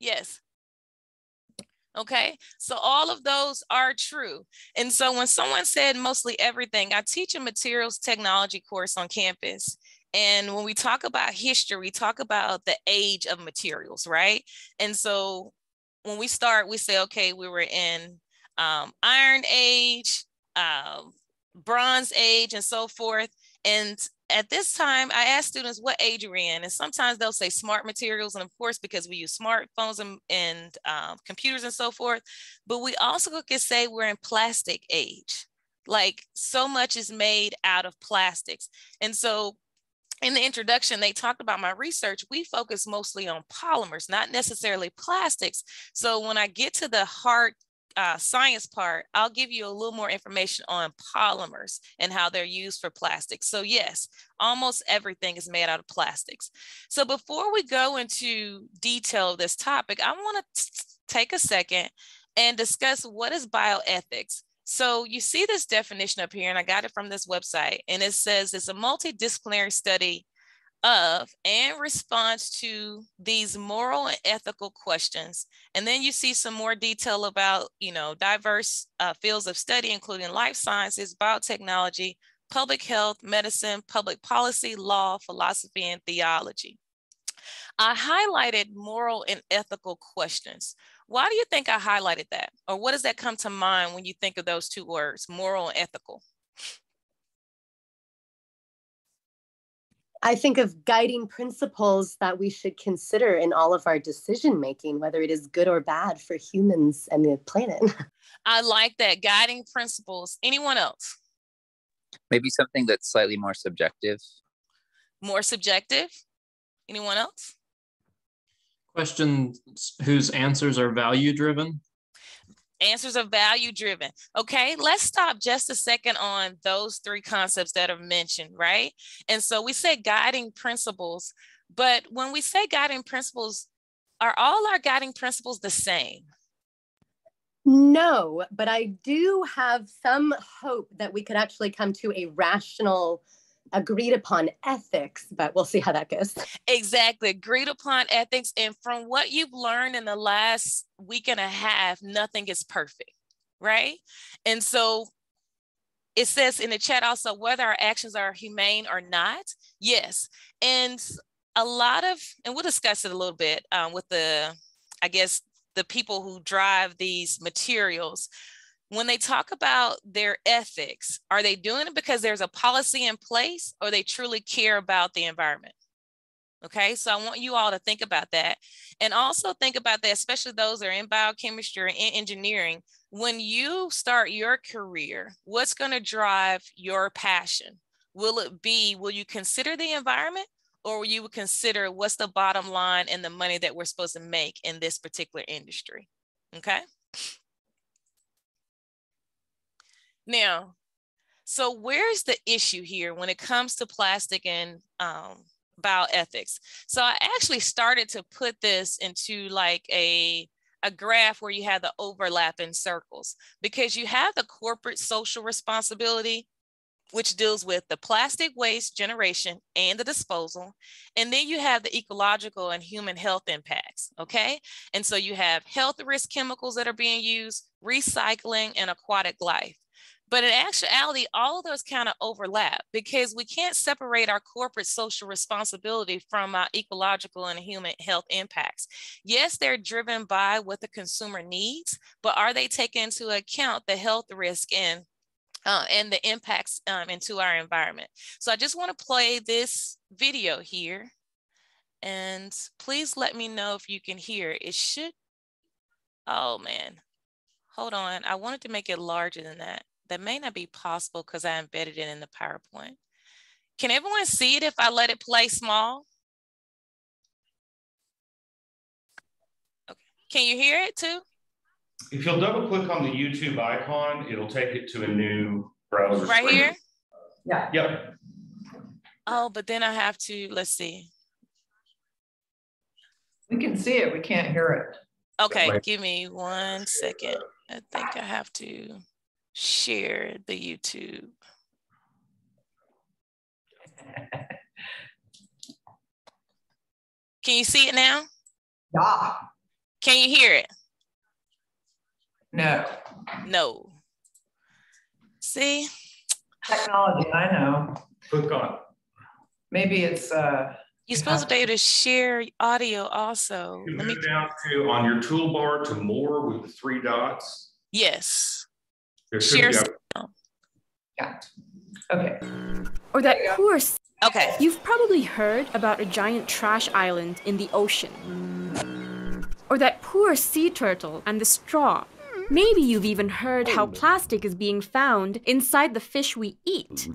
Yes. Okay, so all of those are true. And so when someone said mostly everything, I teach a materials technology course on campus. And when we talk about history, we talk about the age of materials, right? And so when we start, we say, okay, we were in um, Iron Age, uh, Bronze Age, and so forth. And at this time, I ask students what age you're in, and sometimes they'll say smart materials, and of course, because we use smartphones and, and um, computers and so forth, but we also could say we're in plastic age. Like so much is made out of plastics. And so in the introduction, they talked about my research. We focus mostly on polymers, not necessarily plastics. So when I get to the hard uh, science part, I'll give you a little more information on polymers and how they're used for plastics. So yes, almost everything is made out of plastics. So before we go into detail of this topic, I want to take a second and discuss what is bioethics. So you see this definition up here, and I got it from this website, and it says it's a multidisciplinary study of and response to these moral and ethical questions. And then you see some more detail about, you know, diverse uh, fields of study, including life sciences, biotechnology, public health, medicine, public policy, law, philosophy, and theology. I highlighted moral and ethical questions. Why do you think I highlighted that? Or what does that come to mind when you think of those two words, moral and ethical? I think of guiding principles that we should consider in all of our decision making, whether it is good or bad for humans and the planet. I like that guiding principles. Anyone else? Maybe something that's slightly more subjective. More subjective? Anyone else? Questions whose answers are value driven answers are value driven. Okay, let's stop just a second on those three concepts that are mentioned, right? And so we say guiding principles, but when we say guiding principles, are all our guiding principles the same? No, but I do have some hope that we could actually come to a rational agreed upon ethics, but we'll see how that goes. Exactly. Agreed upon ethics. And from what you've learned in the last week and a half, nothing is perfect, right? And so it says in the chat also whether our actions are humane or not. Yes. And a lot of, and we'll discuss it a little bit um, with the, I guess, the people who drive these materials when they talk about their ethics, are they doing it because there's a policy in place or they truly care about the environment? Okay, so I want you all to think about that. And also think about that, especially those that are in biochemistry or in engineering. When you start your career, what's going to drive your passion? Will it be, will you consider the environment or will you consider what's the bottom line and the money that we're supposed to make in this particular industry? Okay. Now, so where's the issue here when it comes to plastic and um, bioethics? So I actually started to put this into like a a graph where you have the overlap in circles because you have the corporate social responsibility which deals with the plastic waste generation and the disposal. And then you have the ecological and human health impacts, okay? And so you have health risk chemicals that are being used, recycling, and aquatic life. But in actuality, all of those kind of overlap because we can't separate our corporate social responsibility from our ecological and human health impacts. Yes, they're driven by what the consumer needs, but are they taking into account the health risk and uh, and the impacts um, into our environment. So I just want to play this video here. And please let me know if you can hear. It should, oh man, hold on. I wanted to make it larger than that that may not be possible because I embedded it in the PowerPoint. Can everyone see it if I let it play small? Okay. Can you hear it too? If you'll double click on the YouTube icon, it'll take it to a new browser. Right screen. here? Yeah. Yep. Oh, but then I have to, let's see. We can see it, we can't hear it. Okay, give me one second. I think I have to share the YouTube. Can you see it now? Yeah. Can you hear it? No. No. See? Technology, I know. Click on. Maybe it's, uh, You're supposed to be able to share audio also. You Let me, move down to, on your toolbar to more with the three dots. yes. There should Share. be yeah. Okay. Or that Yeah. poor. s- Okay. You've probably heard about a giant trash island in the ocean. Or that poor sea turtle and the straw. Maybe you've even heard how oh, plastic is being found inside the fish we eat.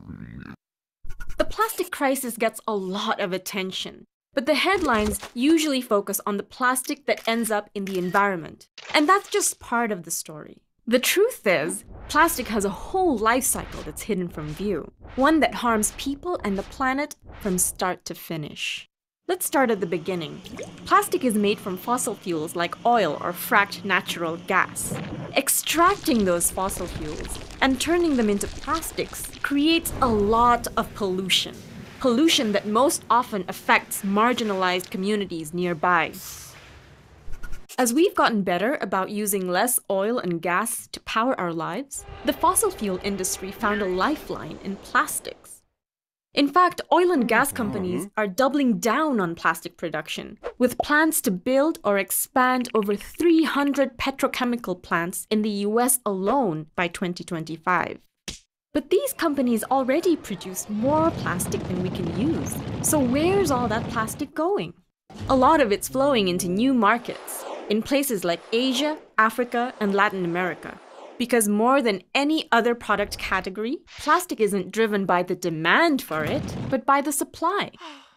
The plastic crisis gets a lot of attention, but the headlines usually focus on the plastic that ends up in the environment. And that's just part of the story. The truth is, plastic has a whole life cycle that's hidden from view, one that harms people and the planet from start to finish. Let's start at the beginning. Plastic is made from fossil fuels like oil or fracked natural gas. Extracting those fossil fuels and turning them into plastics creates a lot of pollution. Pollution that most often affects marginalized communities nearby. As we've gotten better about using less oil and gas to power our lives, the fossil fuel industry found a lifeline in plastics. In fact, oil and gas companies mm-hmm. are doubling down on plastic production, with plans to build or expand over 300 petrochemical plants in the US alone by 2025. But these companies already produce more plastic than we can use. So where's all that plastic going? A lot of it's flowing into new markets in places like Asia, Africa, and Latin America. Because more than any other product category, plastic isn't driven by the demand for it, but by the supply.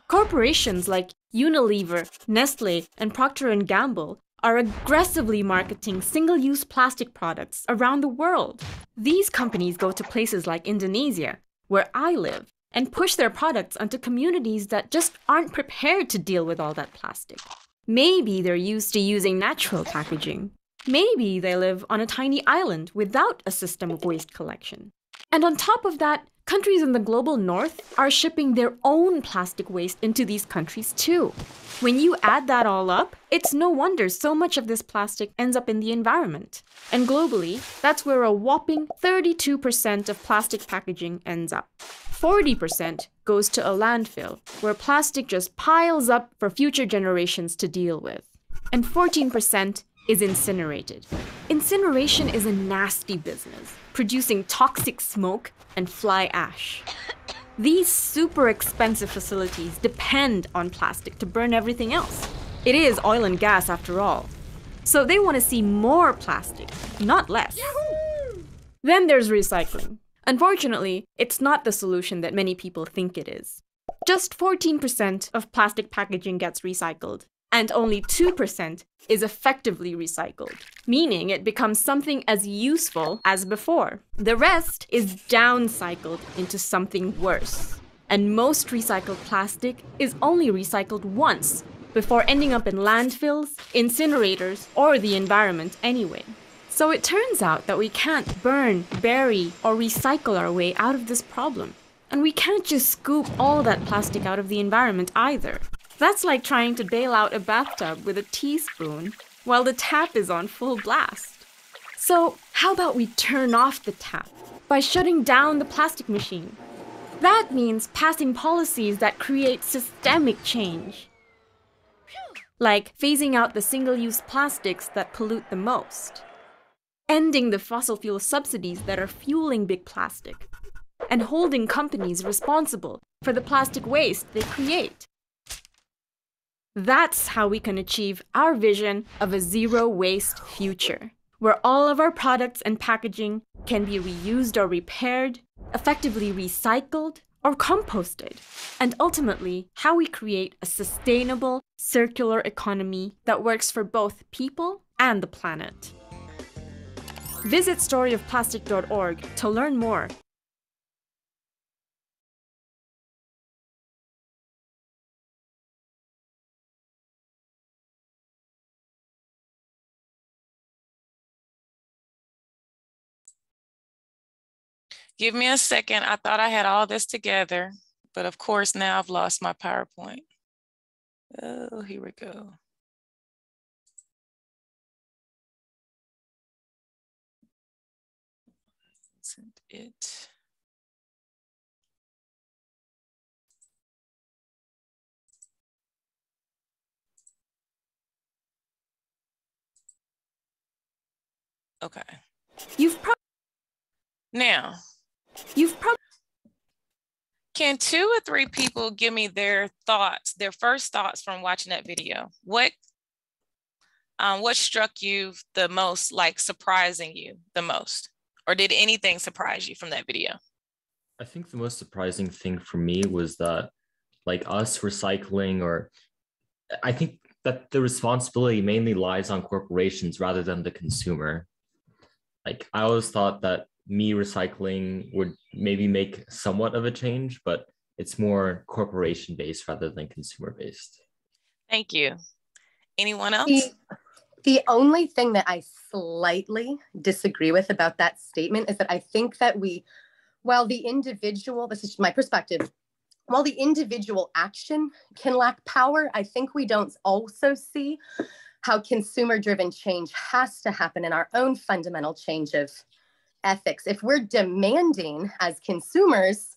Corporations like Unilever, Nestle, and Procter & Gamble are aggressively marketing single-use plastic products around the world. These companies go to places like Indonesia, where I live, and push their products onto communities that just aren't prepared to deal with all that plastic. Maybe they're used to using natural packaging. Maybe they live on a tiny island without a system of waste collection. And on top of that, countries in the global north are shipping their own plastic waste into these countries too. When you add that all up, it's no wonder so much of this plastic ends up in the environment. And globally, that's where a whopping 32% of plastic packaging ends up. 40% goes to a landfill, where plastic just piles up for future generations to deal with. And 14% is incinerated. Incineration is a nasty business, producing toxic smoke and fly ash. These super expensive facilities depend on plastic to burn everything else. It is oil and gas after all. So they want to see more plastic, not less. Then there's recycling. Unfortunately, it's not the solution that many people think it is. Just 14% of plastic packaging gets recycled, and only 2% is effectively recycled, meaning it becomes something as useful as before. The rest is downcycled into something worse. And most recycled plastic is only recycled once before ending up in landfills, incinerators, or the environment anyway. So it turns out that we can't burn, bury, or recycle our way out of this problem. And we can't just scoop all that plastic out of the environment either. That's like trying to bail out a bathtub with a teaspoon while the tap is on full blast. So, how about we turn off the tap by shutting down the plastic machine? That means passing policies that create systemic change. Like phasing out the single use plastics that pollute the most, ending the fossil fuel subsidies that are fueling big plastic, and holding companies responsible for the plastic waste they create. That's how we can achieve our vision of a zero waste future, where all of our products and packaging can be reused or repaired, effectively recycled or composted, and ultimately, how we create a sustainable, circular economy that works for both people and the planet. Visit storyofplastic.org to learn more Give me a second. I thought I had all this together, but of course now I've lost my PowerPoint. Oh, here we go. Isn't it? Okay. You've now you've probably can two or three people give me their thoughts, their first thoughts from watching that video? What um, what struck you the most, like surprising you the most? Or did anything surprise you from that video? I think the most surprising thing for me was that, like us recycling, or I think that the responsibility mainly lies on corporations rather than the consumer. Like, I always thought that me recycling would maybe make somewhat of a change, but it's more corporation based rather than consumer based. Thank you. Anyone else? The, the only thing that I slightly disagree with about that statement is that I think that we, while the individual, this is my perspective, while the individual action can lack power, I think we don't also see how consumer driven change has to happen in our own fundamental change of ethics. If we're demanding as consumers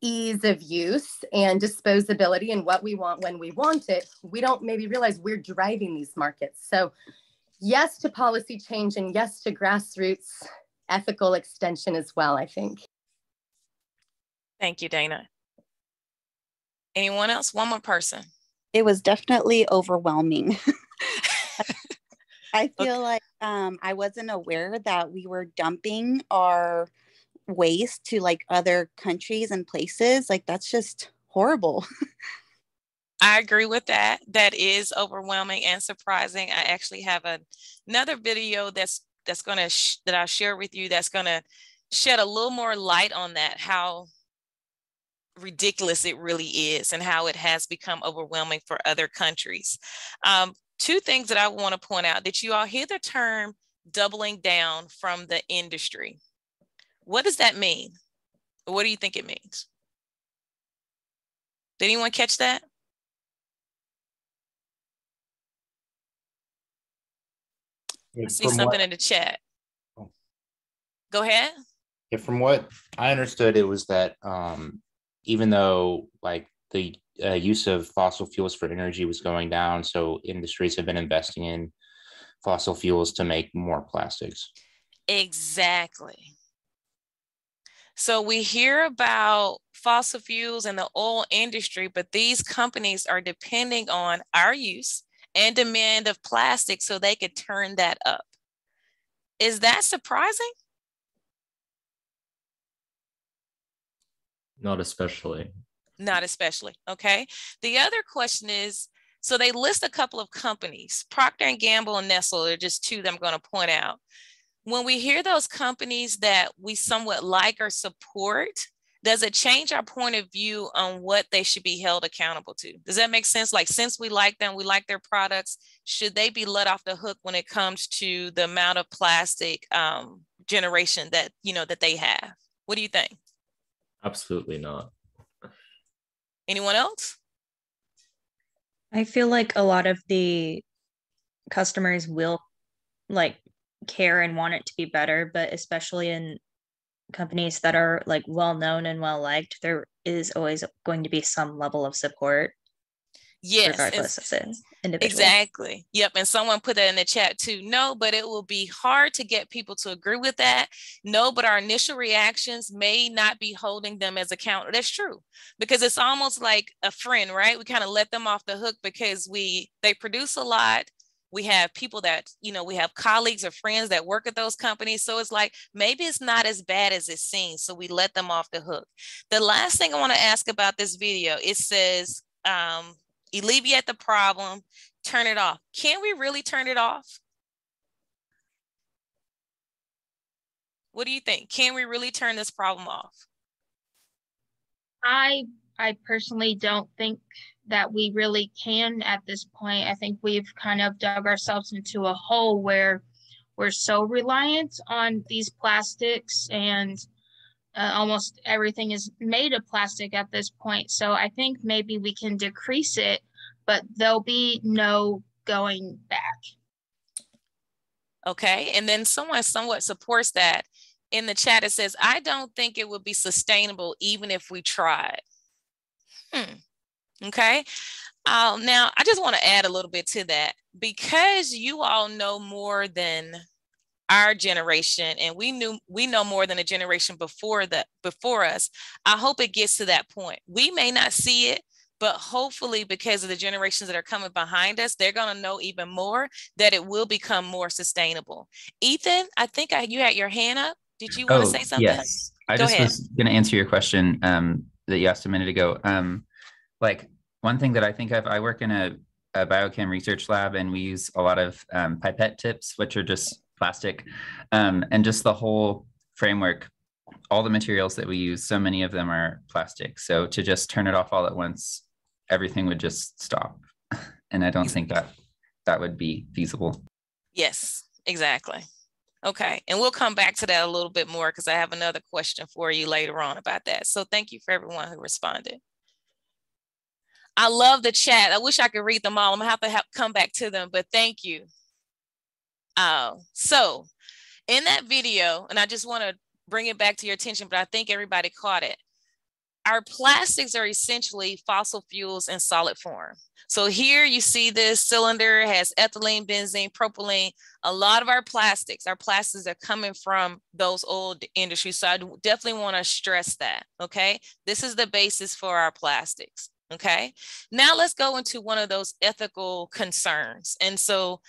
ease of use and disposability and what we want when we want it, we don't maybe realize we're driving these markets. So, yes to policy change and yes to grassroots ethical extension as well, I think. Thank you, Dana. Anyone else? One more person. It was definitely overwhelming. I Okay. feel like um, I wasn't aware that we were dumping our waste to like other countries and places. Like that's just horrible. I agree with that. That is overwhelming and surprising. I actually have a, another video that's that's going to sh- that I'll share with you that's going to shed a little more light on that how ridiculous it really is and how it has become overwhelming for other countries. Um, two things that I want to point out. that you all hear the term doubling down from the industry? What does that mean? What do you think it means? Did anyone catch that? I see something what- in the chat. Oh. Go ahead. Yeah, from what I understood, it was that um, even though like the uh, use of fossil fuels for energy was going down, so industries have been investing in fossil fuels to make more plastics. Exactly. So we hear about fossil fuels and the oil industry, but these companies are depending on our use and demand of plastic so they could turn that up. Is that surprising? Not especially. Not especially. Okay. The other question is, so they list a couple of companies, Procter and Gamble and Nestle are just two that I'm going to point out. When we hear those companies that we somewhat like or support, does it change our point of view on what they should be held accountable to? Does that make sense? Like, since we like them, we like their products, should they be let off the hook when it comes to the amount of plastic um, generation that you know that they have? What do you think? Absolutely not. Anyone else? I feel like a lot of the customers will like care and want it to be better, but especially in companies that are like well known and well liked, there is always going to be some level of support Yes. regardless of the individual. Exactly. Yep. And someone put that in the chat too. No, but it will be hard to get people to agree with that. No, but our initial reactions may not be holding them as accountable. That's true because it's almost like a friend, right? We kind of let them off the hook because we they produce a lot. We have people that, you know, we have colleagues or friends that work at those companies. So it's like maybe it's not as bad as it seems. So we let them off the hook. The last thing I want to ask about this video, it says, um, alleviate the problem, turn it off. Can we really turn it off? What do you think? Can we really turn this problem off? I I personally don't think that we really can at this point. I think we've kind of dug ourselves into a hole where we're so reliant on these plastics and uh, almost everything is made of plastic at this point. So I think maybe we can decrease it, but there'll be no going back. Okay. And then someone somewhat supports that. in the chat, it says, I don't think it would be sustainable even if we tried. Hmm. Okay. Uh, now, I just want to add a little bit to that because you all know more than our generation and we knew we know more than a generation before that before us. I hope it gets to that point. We may not see it but hopefully because of the generations that are coming behind us they're going to know even more that it will become more sustainable. Ethan i think I, you had your hand up. Did you want Oh, to say something? Yes, I Go just ahead. was going to answer your question um, that you asked a minute ago. Um, like one thing that I think of, I work in a, a biochem research lab and we use a lot of um, pipette tips, which are just plastic. Um, and just the whole framework, all the materials that we use, so many of them are plastic. So to just turn it off all at once, everything would just stop. And I don't think that that would be feasible. Yes, exactly. Okay. And we'll come back to that a little bit more because I have another question for you later on about that. So thank you for everyone who responded. I love the chat. I wish I could read them all. I'm gonna have to have, come back to them, but thank you. Uh, so in that video, and I just want to bring it back to your attention, but I think everybody caught it. Our plastics are essentially fossil fuels in solid form. So here you see this cylinder has ethylene, benzene, propylene. A lot of our plastics, our plastics are coming from those old industries. So I definitely want to stress that. Okay. This is the basis for our plastics. Okay. Now let's go into one of those ethical concerns. And so,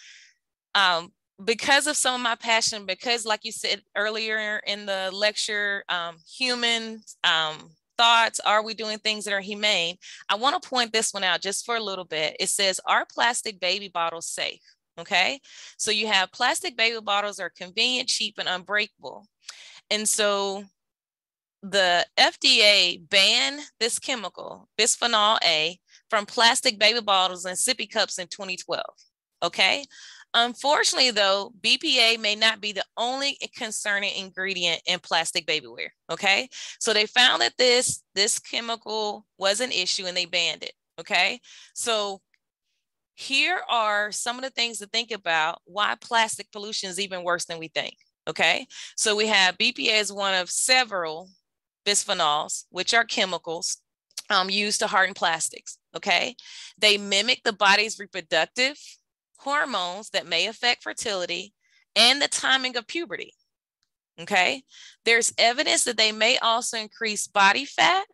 um, because of some of my passion, because like you said earlier in the lecture, um, human um, thoughts, are we doing things that are humane? I want to point this one out just for a little bit. It says, are plastic baby bottles safe? Okay. So you have plastic baby bottles are convenient, cheap, and unbreakable. And so the FDA banned this chemical, bisphenol A, from plastic baby bottles and sippy cups in 2012. Okay. Unfortunately, though, BPA may not be the only concerning ingredient in plastic babyware. Okay. So they found that this, this chemical was an issue and they banned it. Okay. So here are some of the things to think about why plastic pollution is even worse than we think. Okay. So we have BPA is one of several bisphenols, which are chemicals um, used to harden plastics. Okay. They mimic the body's reproductive hormones that may affect fertility and the timing of puberty. Okay. There's evidence that they may also increase body fat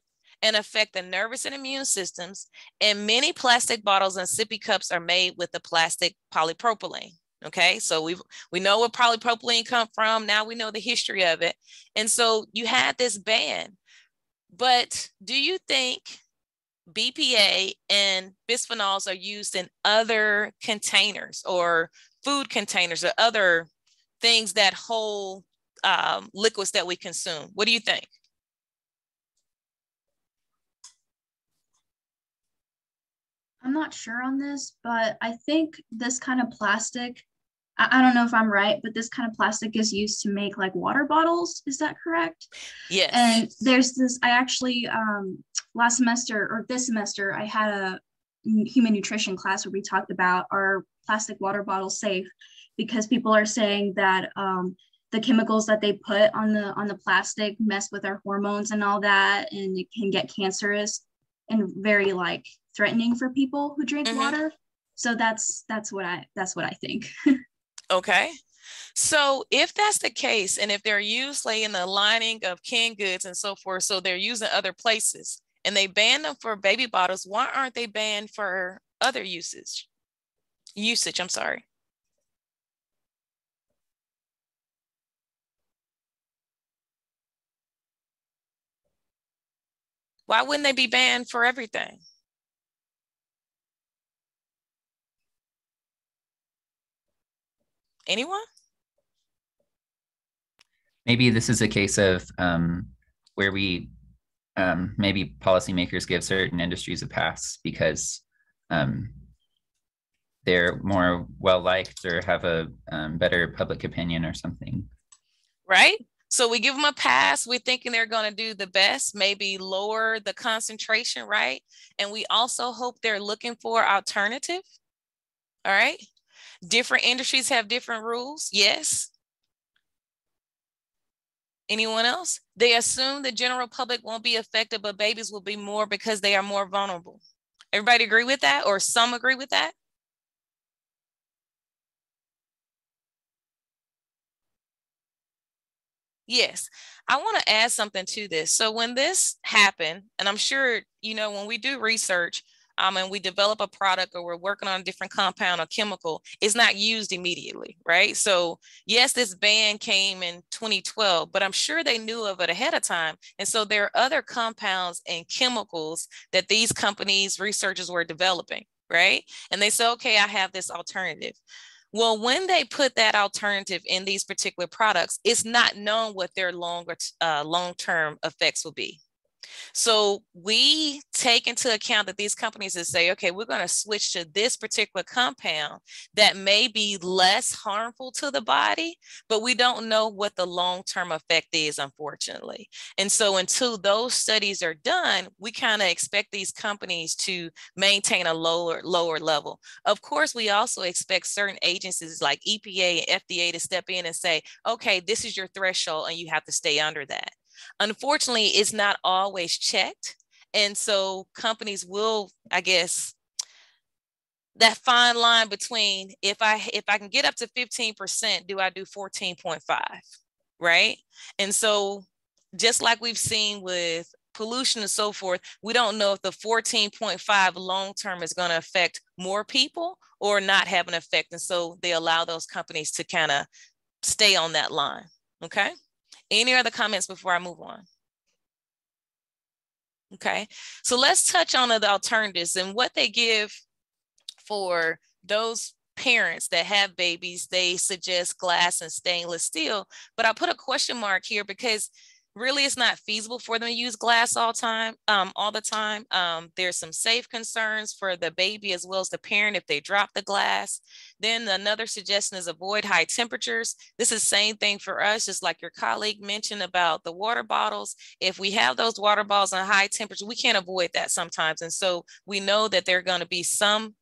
and affect the nervous and immune systems. And many plastic bottles and sippy cups are made with the plastic polypropylene. Okay, so we we know where polypropylene come from. Now we know the history of it, and so you had this ban. But do you think BPA and bisphenols are used in other containers or food containers or other things that hold um, liquids that we consume? What do you think? I'm not sure on this, but I think this kind of plastic, I, I don't know if I'm right, but this kind of plastic is used to make like water bottles. Is that correct? Yes. And there's this, I actually, um, last semester or this semester, I had a human nutrition class where we talked about are plastic water bottles safe? Because people are saying that um, the chemicals that they put on the on the plastic mess with our hormones and all that, and it can get cancerous and very like threatening for people who drink water. So that's that's what I that's what I think. Okay. So if that's the case, and if they're used like in the lining of canned goods and so forth, so they're used in other places and they ban them for baby bottles, why aren't they banned for other usage? Usage, I'm sorry. Why wouldn't they be banned for everything? Anyone? maybe this is a case of um, where we um, maybe policymakers give certain industries a pass because um, they're more well liked or have a um, better public opinion or something. right? So we give them a pass. We're thinking they're going to do the best, maybe lower the concentration, right? And we also hope they're looking for alternative. All right. Different industries have different rules. Yes. Anyone else? They assume the general public won't be affected, but babies will be more because they are more vulnerable. Everybody agree with that, or some agree with that? Yes, I want to add something to this. So when this happened, and I'm sure, you know, when we do research um, and we develop a product or we're working on a different compound or chemical, it's not used immediately, right? So yes, this ban came in 2012, but I'm sure they knew of it ahead of time. And so there are other compounds and chemicals that these companies, researchers were developing, right? And they said, okay, I have this alternative. Well, when they put that alternative in these particular products, it's not known what their longer uh, long-term effects will be. So we take into account that these companies that say, okay, we're going to switch to this particular compound that may be less harmful to the body, but we don't know what the long-term effect is, unfortunately. And so until those studies are done, we kind of expect these companies to maintain a lower, lower level. Of course, we also expect certain agencies like EPA and FDA to step in and say, okay, this is your threshold and you have to stay under that. Unfortunately, it's not always checked. And so companies will, I guess, that fine line between if I if I can get up to 15%, do I do 14.5? Right. And so just like we've seen with pollution and so forth, we don't know if the 14.5 long term is going to affect more people or not have an effect. And so they allow those companies to kind of stay on that line. Okay. Any other comments before I move on? Okay, so let's touch on the alternatives and what they give for those parents that have babies. They suggest glass and stainless steel, but I put a question mark here because really it's not feasible for them to use glass all time um, all the time. Um, there's some safe concerns for the baby as well as the parent if they drop the glass. Then another suggestion is avoid high temperatures. This is same thing for us just like your colleague mentioned about the water bottles. If we have those water bottles on high temperature we can't avoid that sometimes. And so we know that there are going to be some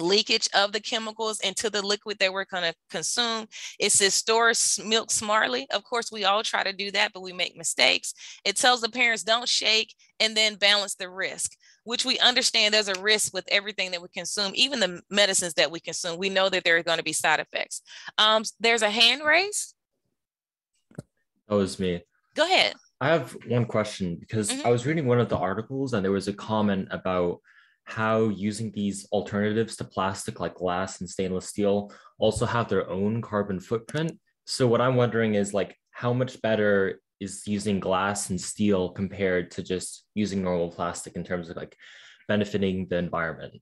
leakage of the chemicals into the liquid that we're going to consume. It says store milk smartly. Of course, we all try to do that, but we make mistakes. It tells the parents don't shake and then balance the risk, which we understand there's a risk with everything that we consume, even the medicines that we consume. We know that there are going to be side effects. Um, there's a hand raise. That was me. Go ahead. I have one question because mm-hmm. I was reading one of the articles and there was a comment about how using these alternatives to plastic like glass and stainless steel also have their own carbon footprint. So what I'm wondering is like how much better is using glass and steel compared to just using normal plastic in terms of like benefiting the environment?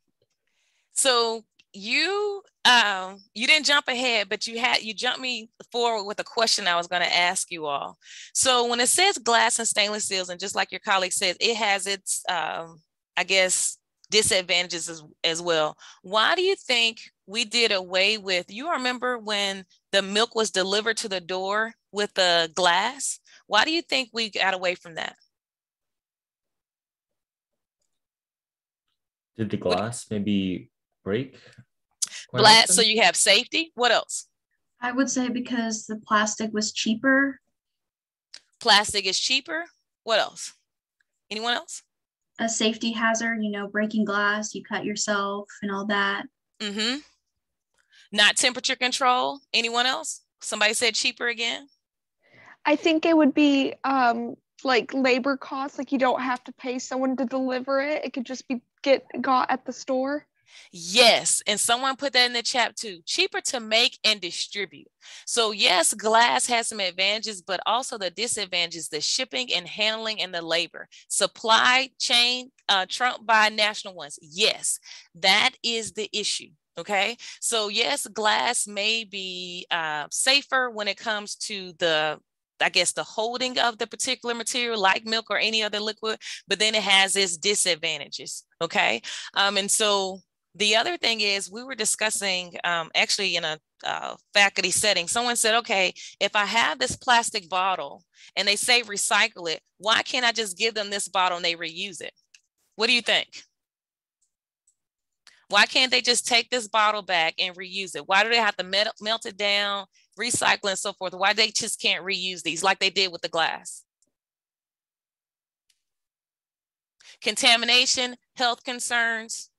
So you um you didn't jump ahead but you had you jumped me forward with a question i was going to ask you all so when it says glass and stainless steels and just like your colleague says it has its um i guess disadvantages as, as well. Why do you think we did away with, you remember when the milk was delivered to the door with the glass? Why do you think we got away from that? Did the glass maybe break? Glass, so you have safety. What else? I would say because the plastic was cheaper. Plastic is cheaper. What else? Anyone else? A safety hazard, you know, breaking glass, you cut yourself and all that. Mm-hmm. Not temperature control. Anyone else? Somebody said cheaper again. I think it would be um, like labor costs. Like you don't have to pay someone to deliver it. It could just be get got at the store. Yes, and someone put that in the chat too. Cheaper to make and distribute. So yes, glass has some advantages, but also the disadvantages, the shipping and handling and the labor. Supply chain uh, trumped by national ones. Yes, that is the issue. Okay, so yes, glass may be uh, safer when it comes to the I guess the holding of the particular material like milk or any other liquid, but then it has its disadvantages. Okay. Um, and so the other thing is we were discussing um, actually in a uh, faculty setting, someone said, okay, if I have this plastic bottle and they say recycle it, why can't I just give them this bottle and they reuse it? What do you think? Why can't they just take this bottle back and reuse it? Why do they have to melt, melt it down, recycle and so forth, why they just can't reuse these like they did with the glass. Contamination, health concerns,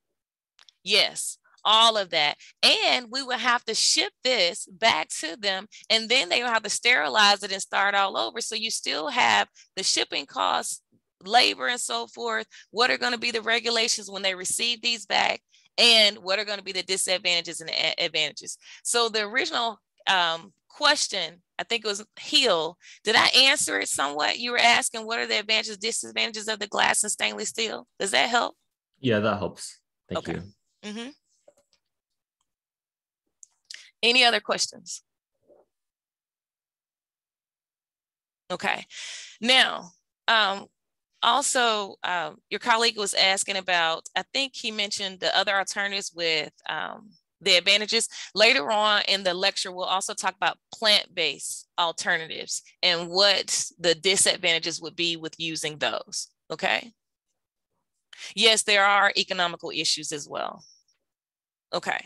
yes, all of that. And we will have to ship this back to them and then they will have to sterilize it and start all over. So you still have the shipping costs, labor and so forth. What are going to be the regulations when they receive these back? And what are going to be the disadvantages and advantages? So the original um, question, I think it was Hill. Did I answer it somewhat? You were asking what are the advantages, disadvantages of the glass and stainless steel? Does that help? Yeah, that helps. Thank Okay. you. Mm-hmm. Any other questions? Okay. Now, um, also, um, your colleague was asking about, I think he mentioned the other alternatives with um, the advantages. Later on in the lecture, we'll also talk about plant-based alternatives and what the disadvantages would be with using those, okay? Yes, there are economical issues as well. Okay,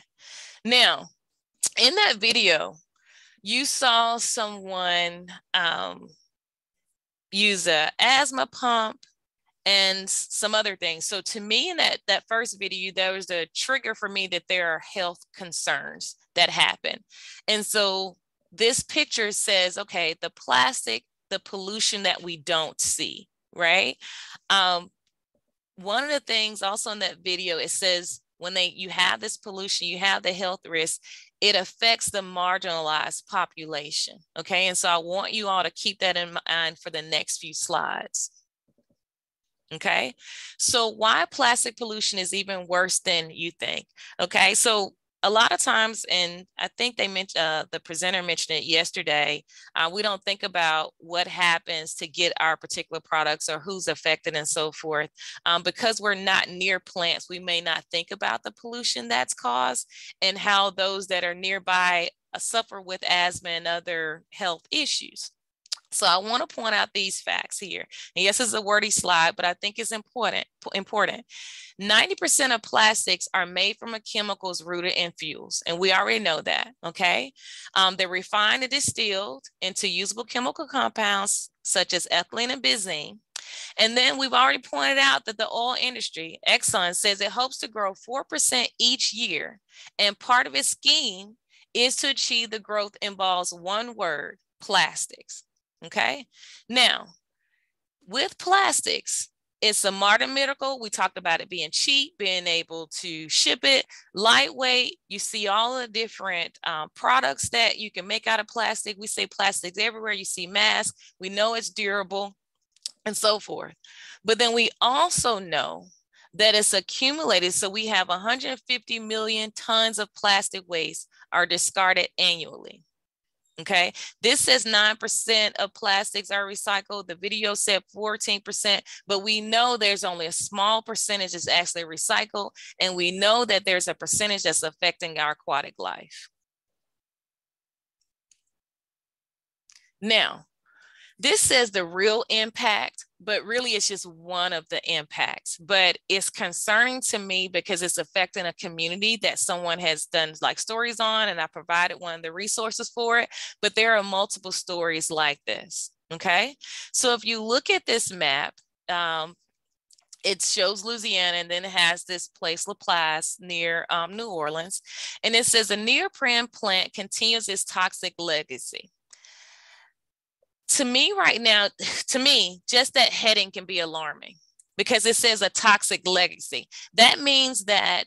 now, in that video, you saw someone um, use a asthma pump and some other things. So to me, in that that first video, there was a trigger for me that there are health concerns that happen. And so this picture says, okay, the plastic, the pollution that we don't see, right? Um, one of the things also in that video, it says when they you have this pollution, you have the health risk, it affects the marginalized population. Okay. And so I want you all to keep that in mind for the next few slides. Okay. So why plastic pollution is even worse than you think. Okay. So a lot of times, and I think they mentioned uh, the presenter mentioned it yesterday. Uh, we don't think about what happens to get our particular products or who's affected and so forth. Um, because we're not near plants, we may not think about the pollution that's caused and how those that are nearby uh, suffer with asthma and other health issues. So I want to point out these facts here. And yes, it's a wordy slide, but I think it's important. Important. 90% of plastics are made from a chemicals rooted in fuels, and we already know that. Okay, um, they're refined and distilled into usable chemical compounds such as ethylene and benzene. And then we've already pointed out that the oil industry, Exxon, says it hopes to grow 4% each year. And part of its scheme is to achieve the growth involves one word plastics. Okay. Now, with plastics, it's a modern miracle. We talked about it being cheap, being able to ship it, lightweight. You see all the different um, products that you can make out of plastic. We say plastics everywhere. You see masks. We know it's durable and so forth. But then we also know that it's accumulated. So we have 150 million tons of plastic waste are discarded annually. Okay, this says 9% of plastics are recycled. The video said 14%, but we know there's only a small percentage that's actually recycled. And we know that there's a percentage that's affecting our aquatic life. Now, this says the real impact, but really it's just one of the impacts. But it's concerning to me because it's affecting a community that someone has done like stories on, and I provided one of the resources for it. But there are multiple stories like this. Okay. So if you look at this map, um, it shows Louisiana and then it has this place, Laplace, near um, New Orleans. And it says a neoprene plant continues its toxic legacy to me right now, to me, just that heading can be alarming because it says a toxic legacy. That means that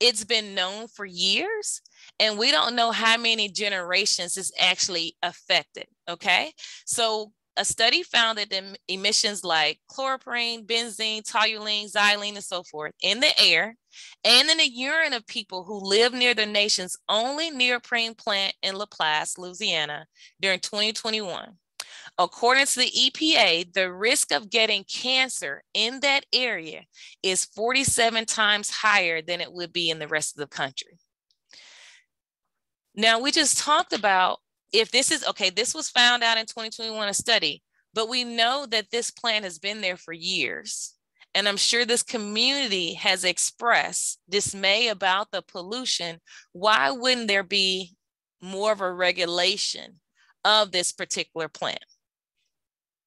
it's been known for years and we don't know how many generations it's actually affected. Okay. So a study found that the emissions like chloroprene, benzene, toluene, xylene, and so forth in the air and in the urine of people who live near the nation's only neoprene plant in Laplace, Louisiana during 2021 According to the EPA, the risk of getting cancer in that area is 47 times higher than it would be in the rest of the country. Now, we just talked about if this is okay, this was found out in 2021, a study, but we know that this plant has been there for years. And I'm sure this community has expressed dismay about the pollution. Why wouldn't there be more of a regulation of this particular plant.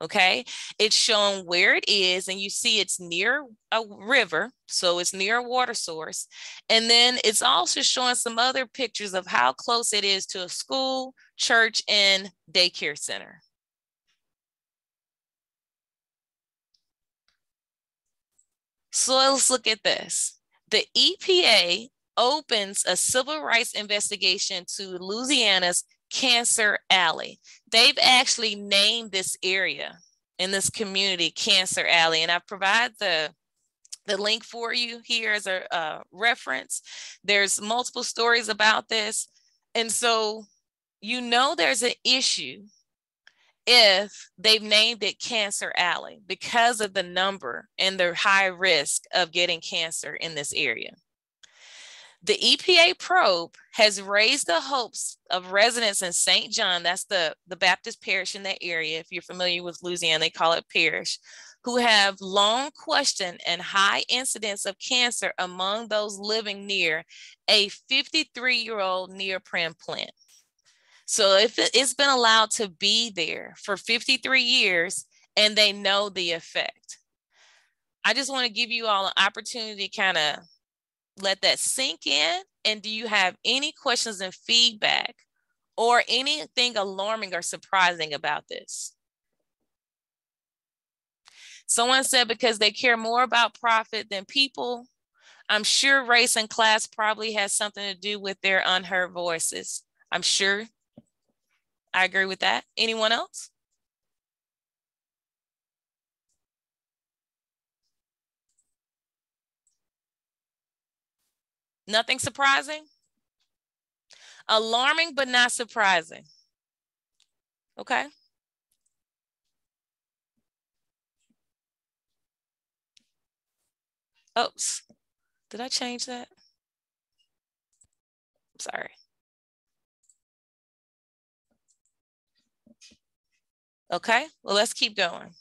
Okay, it's showing where it is, and you see it's near a river, so it's near a water source. And then it's also showing some other pictures of how close it is to a school, church, and daycare center. So let's look at this. The EPA opens a civil rights investigation to Louisiana's Cancer Alley. They've actually named this area in this community Cancer Alley, and I provide the the link for you here as a uh, reference. There's multiple stories about this, and so you know there's an issue if they've named it Cancer Alley because of the number and the high risk of getting cancer in this area. The EPA probe has raised the hopes of residents in St. John, that's the, the Baptist parish in that area. If you're familiar with Louisiana, they call it parish, who have long questioned and high incidence of cancer among those living near a 53 year old neoprene plant. So if it's been allowed to be there for 53 years and they know the effect, I just want to give you all an opportunity to kind of let that sink in. And do you have any questions and feedback or anything alarming or surprising about this? Someone said because they care more about profit than people. I'm sure race and class probably has something to do with their unheard voices. I'm sure I agree with that. Anyone else? Nothing surprising? Alarming, but not surprising. Okay. Oops. Did I change that? Sorry. Okay, well, let's keep going.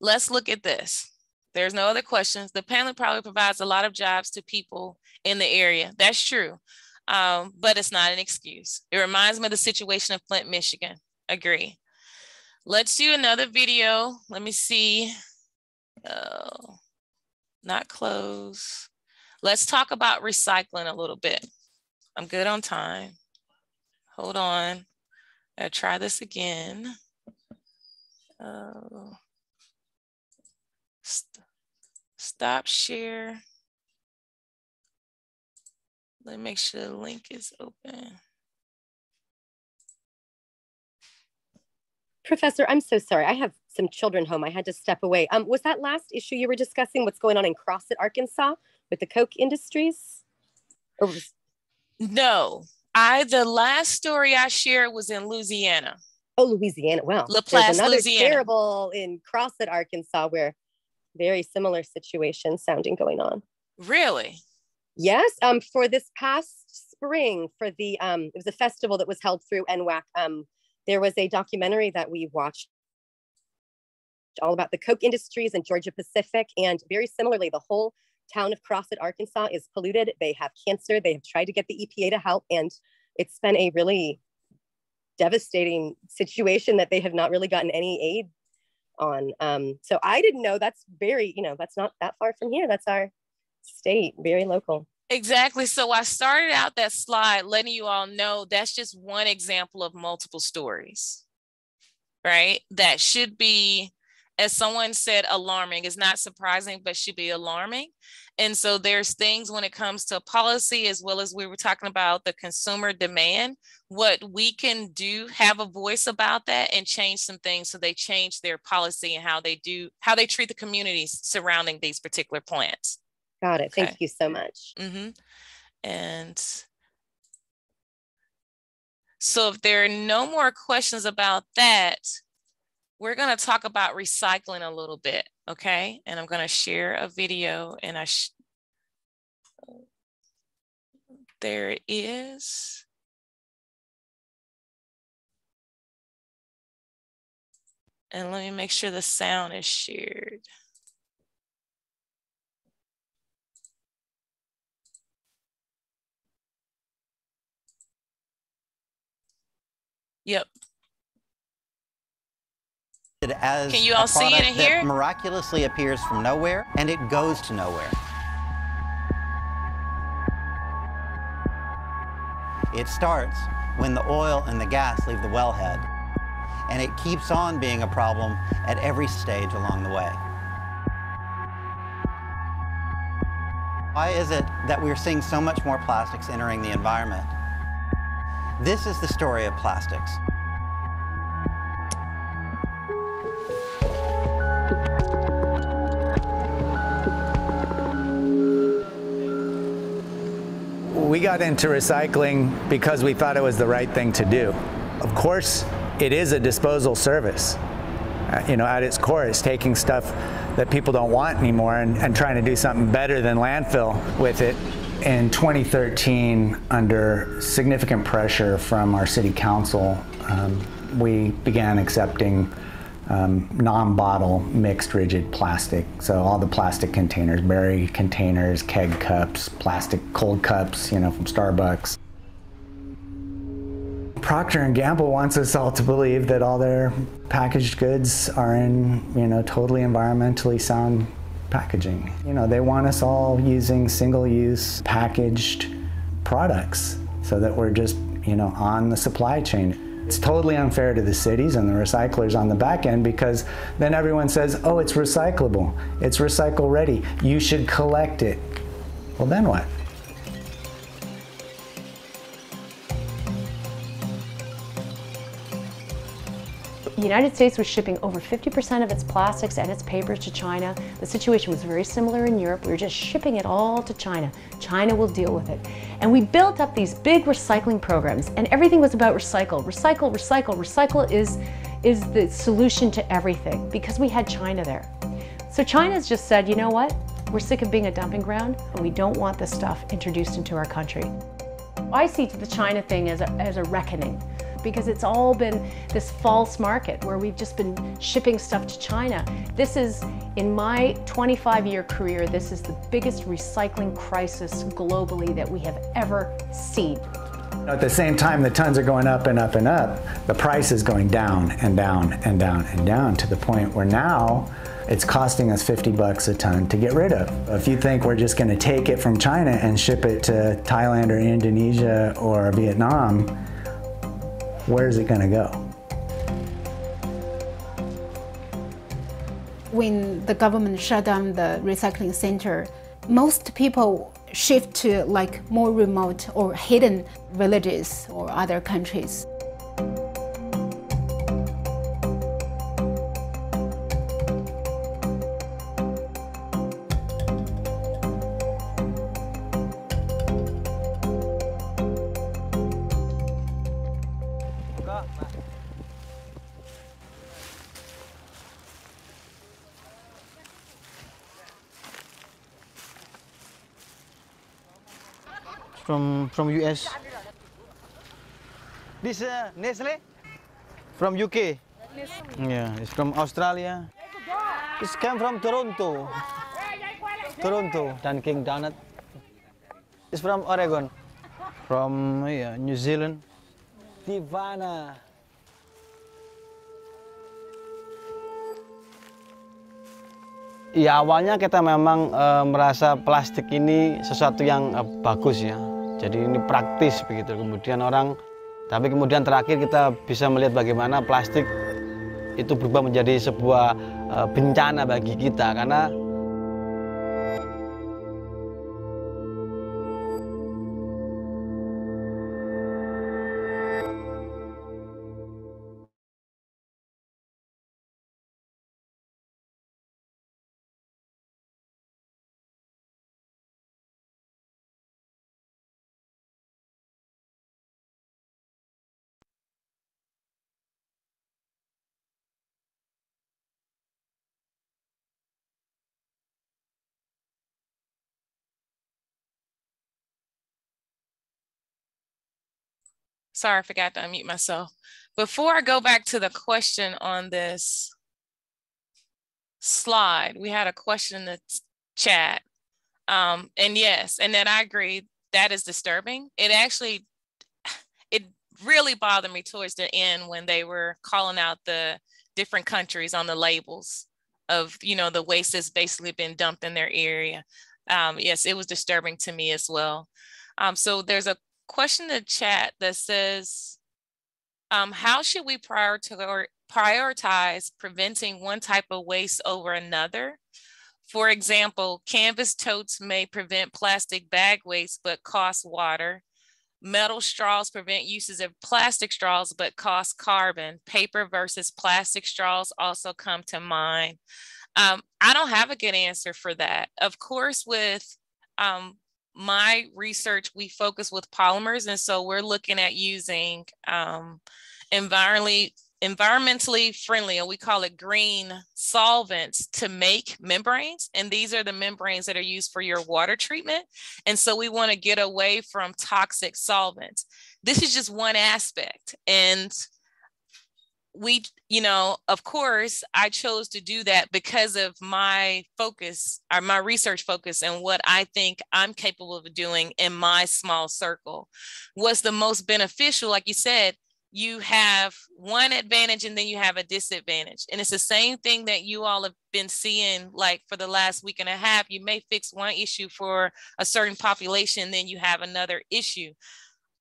Let's look at this. There's no other questions. The panel probably provides a lot of jobs to people in the area. That's true, um, but it's not an excuse. It reminds me of the situation of Flint, Michigan. Agree. Let's do another video. Let me see. Oh, not close. Let's talk about recycling a little bit. I'm good on time. Hold on. I'll try this again. Uh, st stop share. Let me make sure the link is open. Professor, I'm so sorry. I have some children home. I had to step away. Um, was that last issue you were discussing what's going on in Crossett, Arkansas with the Koch Industries? Or was... No, I the last story I shared was in Louisiana. Oh, Louisiana. Well, Laplace, there's another Louisiana. terrible in Crossett, Arkansas, where very similar situation sounding going on. Really? Yes. Um, for this past spring, for the um, it was a festival that was held through NWAC. Um, there was a documentary that we watched all about the Koch industries and Georgia Pacific, and very similarly, the whole town of Crossett, Arkansas is polluted. They have cancer. They have tried to get the EPA to help, and it's been a really devastating situation that they have not really gotten any aid on. Um, so I didn't know that's very, you know, that's not that far from here. That's our state, very local. Exactly. So I started out that slide letting you all know that's just one example of multiple stories, right? That should be as someone said, alarming is not surprising, but should be alarming. And so there's things when it comes to policy, as well as we were talking about the consumer demand, what we can do, have a voice about that and change some things so they change their policy and how they do, how they treat the communities surrounding these particular plants. Got it. Thank you so much. Mm-hmm. And so if there are no more questions about that, we're going to talk about recycling a little bit, okay? And I'm going to share a video and I, there it is. And let me make sure the sound is shared. Yep. As Can you all a see it product and that hear it? Miraculously appears from nowhere and it goes to nowhere. It starts when the oil and the gas leave the wellhead, and it keeps on being a problem at every stage along the way. Why is it that we're seeing so much more plastics entering the environment? This is the story of plastics. Got into recycling because we thought it was the right thing to do. Of course, it is a disposal service. Uh, You know, at its core, it's taking stuff that people don't want anymore and, and trying to do something better than landfill with it. In 2013, under significant pressure from our city council, um, we began accepting um, non-bottle mixed rigid plastic. So all the plastic containers, berry containers, keg cups, plastic cold cups, you know, from Starbucks. Procter and Gamble wants us all to believe that all their packaged goods are in, you know, totally environmentally sound packaging. You know, they want us all using single-use packaged products so that we're just, you know, on the supply chain. It's totally unfair to the cities and the recyclers on the back end because then everyone says, oh, it's recyclable. It's recycle ready. You should collect it. Well, then what? The United States was shipping over 50% of its plastics and its papers to China. The situation was very similar in Europe. We were just shipping it all to China. China will deal with it. And we built up these big recycling programs, and everything was about recycle. Recycle, recycle, recycle is, is the solution to everything because we had China there. So China's just said, you know what? We're sick of being a dumping ground, and we don't want this stuff introduced into our country. I see the China thing as a, as a reckoning because it's all been this false market where we've just been shipping stuff to China. This is, in my 25 year career, this is the biggest recycling crisis globally that we have ever seen. At the same time, the tons are going up and up and up. The price is going down and down and down and down to the point where now it's costing us 50 bucks a ton to get rid of. If you think we're just going to take it from China and ship it to Thailand or Indonesia or Vietnam, where's it going to go? when the government shut down the recycling center, most people shift to like more remote or hidden villages or other countries. From from US. This uh, Nestle from UK. Yeah, it's from Australia. This came from Toronto. Toronto, Dunkin' Donut. It's from Oregon. From yeah, New Zealand. Tivana. Ya awalnya kita memang eh, merasa plastik ini sesuatu yang eh, bagus ya. Jadi ini praktis begitu. Kemudian orang, tapi kemudian terakhir kita bisa melihat bagaimana plastik itu berubah menjadi sebuah eh, bencana bagi kita karena Sorry, I forgot to unmute myself. Before I go back to the question on this slide, we had a question in the chat. Um, and yes, and that I agree that is disturbing. It actually, it really bothered me towards the end when they were calling out the different countries on the labels of you know the waste that's basically been dumped in their area um, yes it was disturbing to me as well um, so there's a question in the chat that says um, how should we prioritize prioritize preventing one type of waste over another for example, canvas totes may prevent plastic bag waste but cost water. Metal straws prevent uses of plastic straws but cost carbon. Paper versus plastic straws also come to mind. Um, I don't have a good answer for that. Of course, with um, my research, we focus with polymers. And so we're looking at using um, environmentally environmentally friendly, and we call it green solvents to make membranes. And these are the membranes that are used for your water treatment. And so we want to get away from toxic solvents. This is just one aspect. And we, you know, of course, I chose to do that because of my focus or my research focus and what I think I'm capable of doing in my small circle was the most beneficial. Like you said, you have one advantage and then you have a disadvantage. And it's the same thing that you all have been seeing like for the last week and a half. You may fix one issue for a certain population, then you have another issue.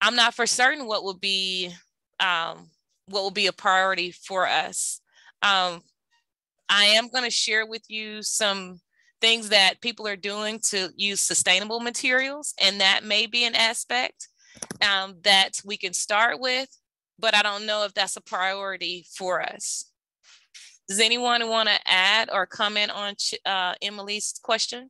I'm not for certain what will be um, what will be a priority for us. Um, I am going to share with you some things that people are doing to use sustainable materials, and that may be an aspect um, that we can start with but I don't know if that's a priority for us. Does anyone want to add or comment on uh, Emily's question?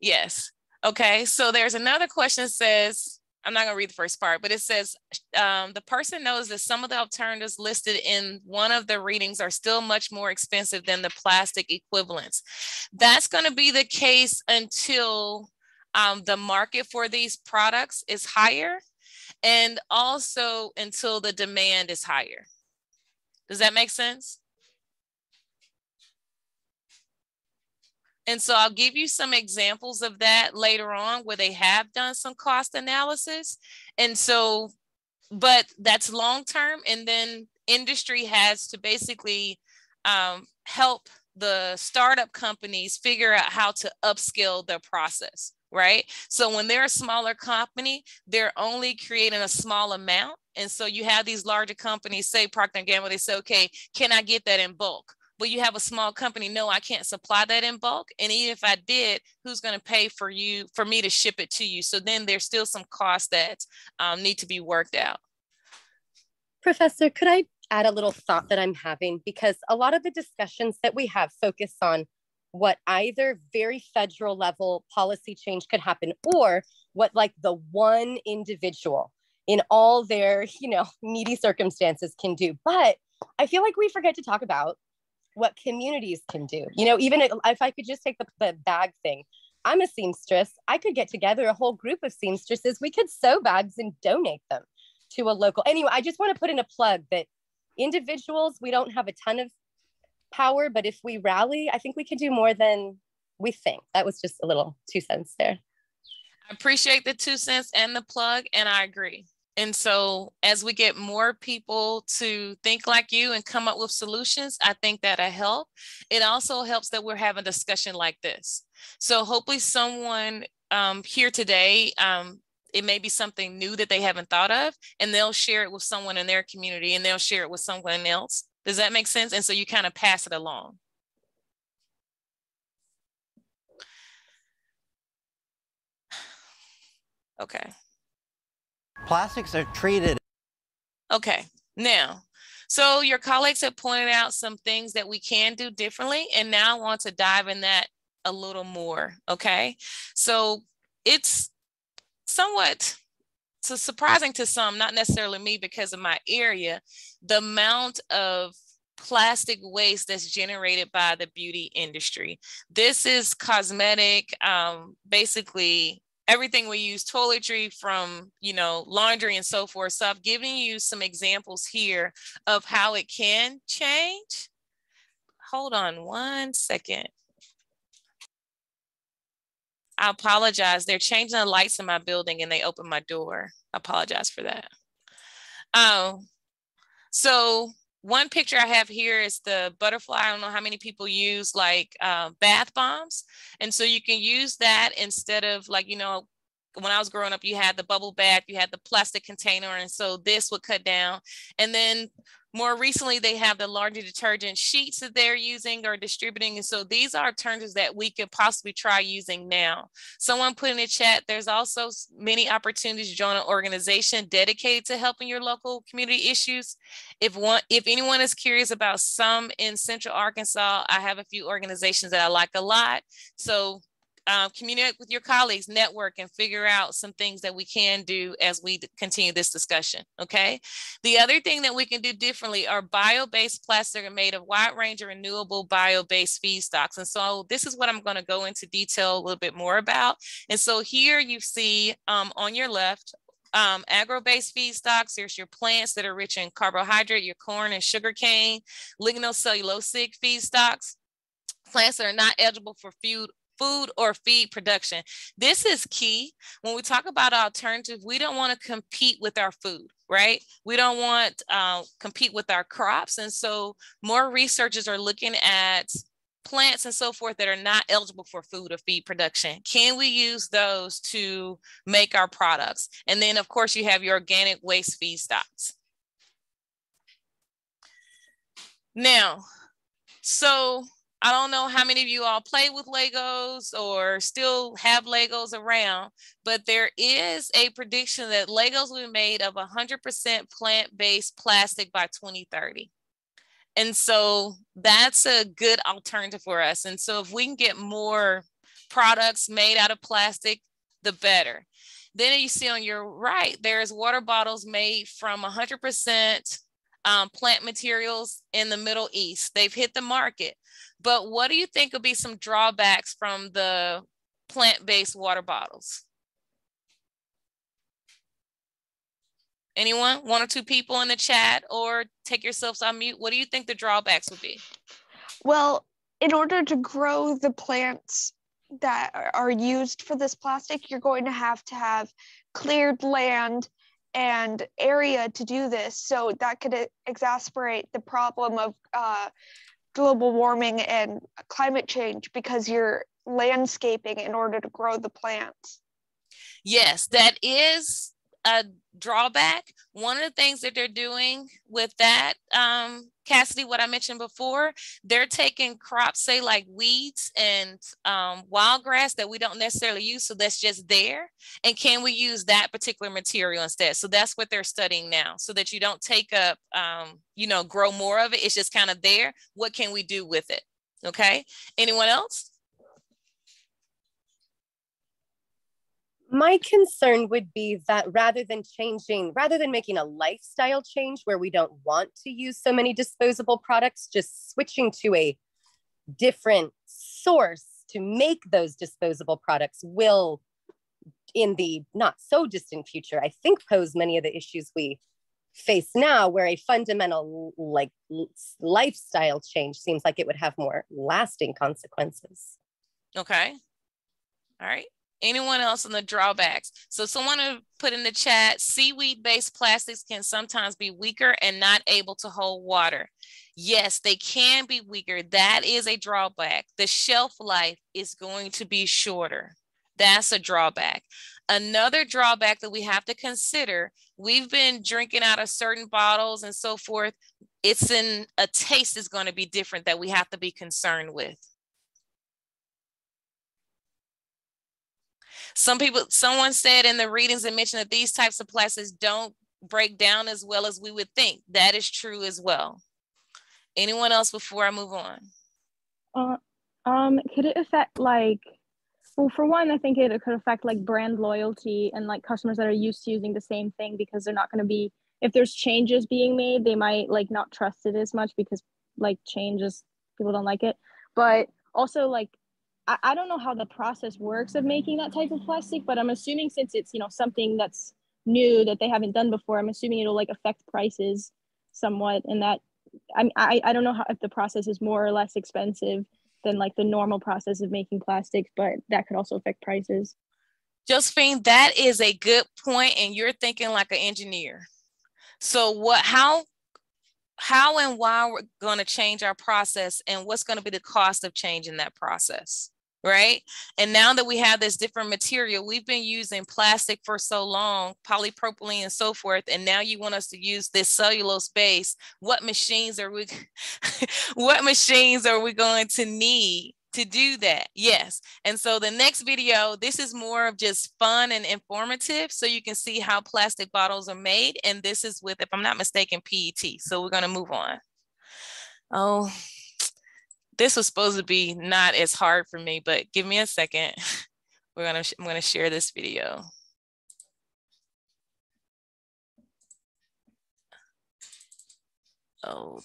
Yes. Okay. So there's another question that says, I'm not going to read the first part, but it says um, the person knows that some of the alternatives listed in one of the readings are still much more expensive than the plastic equivalents. That's going to be the case until um, the market for these products is higher and also until the demand is higher. Does that make sense? And so I'll give you some examples of that later on where they have done some cost analysis. And so, but that's long term. And then industry has to basically um, help the startup companies figure out how to upskill their process right so when they're a smaller company they're only creating a small amount and so you have these larger companies say procter & gamble they say okay can i get that in bulk but you have a small company? No i can't supply that in bulk. And even if i did who's going to pay for you for me to ship it to you? So then there's still some costs that um, need to be worked out. Professor could i add a little thought that i'm having? Because a lot of the discussions that we have focus on what either very federal level policy change could happen or what like the one individual in all their you know needy circumstances can do. But i feel like we forget to talk about what communities can do. You know, even if I could just take the, the bag thing, I'm a seamstress. I could get together a whole group of seamstresses. We could sew bags and donate them to a local. Anyway, I just want to put in a plug that individuals, we don't have a ton of power, but if we rally, I think we could do more than we think. That was just a little two cents there. I appreciate the two cents and the plug, and I agree. And so, as we get more people to think like you and come up with solutions, I think that'll help. It also helps that we're having a discussion like this. So, hopefully, someone um, here today, um, it may be something new that they haven't thought of, and they'll share it with someone in their community and they'll share it with someone else. Does that make sense? And so, you kind of pass it along. Okay. Plastics are treated. Okay, now, so your colleagues have pointed out some things that we can do differently, and now I want to dive in that a little more. Okay, so it's somewhat so surprising to some, not necessarily me because of my area, the amount of plastic waste that's generated by the beauty industry. This is cosmetic, um, basically everything we use toiletry from you know laundry and so forth. So i've given you some examples here of how it can change. Hold on one second. I apologize. They're changing the lights in my building and they opened my door. I apologize for that. Um so one picture I have here is the butterfly. I don't know how many people use like uh, bath bombs. And so you can use that instead of like, you know, when I was growing up, you had the bubble bath, you had the plastic container. And so this would cut down. And then more recently, they have the laundry detergent sheets that they're using or distributing. And so these are alternatives that we could possibly try using now. Someone put in the chat, there's also many opportunities to join an organization dedicated to helping your local community issues. If one, if anyone is curious about some in Central Arkansas, I have a few organizations that I like a lot. So uh, communicate with your colleagues, network, and figure out some things that we can do as we continue this discussion. Okay. The other thing that we can do differently are bio-based plastics are made of wide range of renewable bio-based feedstocks. And so this is what I'm going to go into detail a little bit more about. And so here you see um, on your left um, agro-based feedstocks. There's your plants that are rich in carbohydrate, your corn and sugar cane, lignocellulosic feedstocks, plants that are not eligible for food food or feed production. This is key. When we talk about alternative, we don't want to compete with our food, right? We don't want uh, compete with our crops. And so more researchers are looking at plants and so forth that are not eligible for food or feed production. Can we use those to make our products? And then of course you have your organic waste feedstocks. Now, so I don't know how many of you all play with Legos or still have Legos around, but there is a prediction that Legos will be made of 100% plant based plastic by 2030. And so that's a good alternative for us. And so if we can get more products made out of plastic, the better. Then you see on your right, there's water bottles made from 100% um, plant materials in the Middle East. They've hit the market. But what do you think would be some drawbacks from the plant-based water bottles? Anyone? One or two people in the chat or take yourselves on mute. What do you think the drawbacks would be? Well, in order to grow the plants that are used for this plastic, you're going to have to have cleared land and area to do this. So that could exacerbate the problem of uh, global warming and climate change because you're landscaping in order to grow the plants. Yes, that is a drawback. One of the things that they're doing with that, um, Cassidy, what I mentioned before, they're taking crops, say like weeds and um, wild grass that we don't necessarily use, so that's just there. And can we use that particular material instead? So that's what they're studying now, so that you don't take up, um, you know, grow more of it. It's just kind of there. What can we do with it? Okay. Anyone else? My concern would be that rather than changing, rather than making a lifestyle change where we don't want to use so many disposable products, just switching to a different source to make those disposable products will, in the not so distant future, I think pose many of the issues we face now, where a fundamental like lifestyle change seems like it would have more lasting consequences. Okay. All right. Anyone else on the drawbacks? So someone put in the chat, seaweed-based plastics can sometimes be weaker and not able to hold water. Yes, they can be weaker. That is a drawback. The shelf life is going to be shorter. That's a drawback. Another drawback that we have to consider, we've been drinking out of certain bottles and so forth. It's in a taste is going to be different that we have to be concerned with. Some people, someone said in the readings and mentioned that these types of plastics don't break down as well as we would think. That is true as well. Anyone else before I move on? Uh, um, could it affect like, well, for one, I think it could affect like brand loyalty and like customers that are used to using the same thing because they're not going to be, if there's changes being made, they might like not trust it as much because like changes, people don't like it. But also like I, I don't know how the process works of making that type of plastic, but I'm assuming since it's you know something that's new that they haven't done before, I'm assuming it'll like affect prices somewhat, and that I I, I don't know how if the process is more or less expensive than like the normal process of making plastics, but that could also affect prices. Josephine, that is a good point, and you're thinking like an engineer. So what how how and why we're going to change our process and what's going to be the cost of changing that process right and now that we have this different material we've been using plastic for so long polypropylene and so forth and now you want us to use this cellulose base what machines are we what machines are we going to need to do that. Yes. And so the next video, this is more of just fun and informative. So you can see how plastic bottles are made. And this is with, if I'm not mistaken, PET. So we're going to move on. Oh, this was supposed to be not as hard for me, but give me a second. We're to, I'm going to share this video. Oh,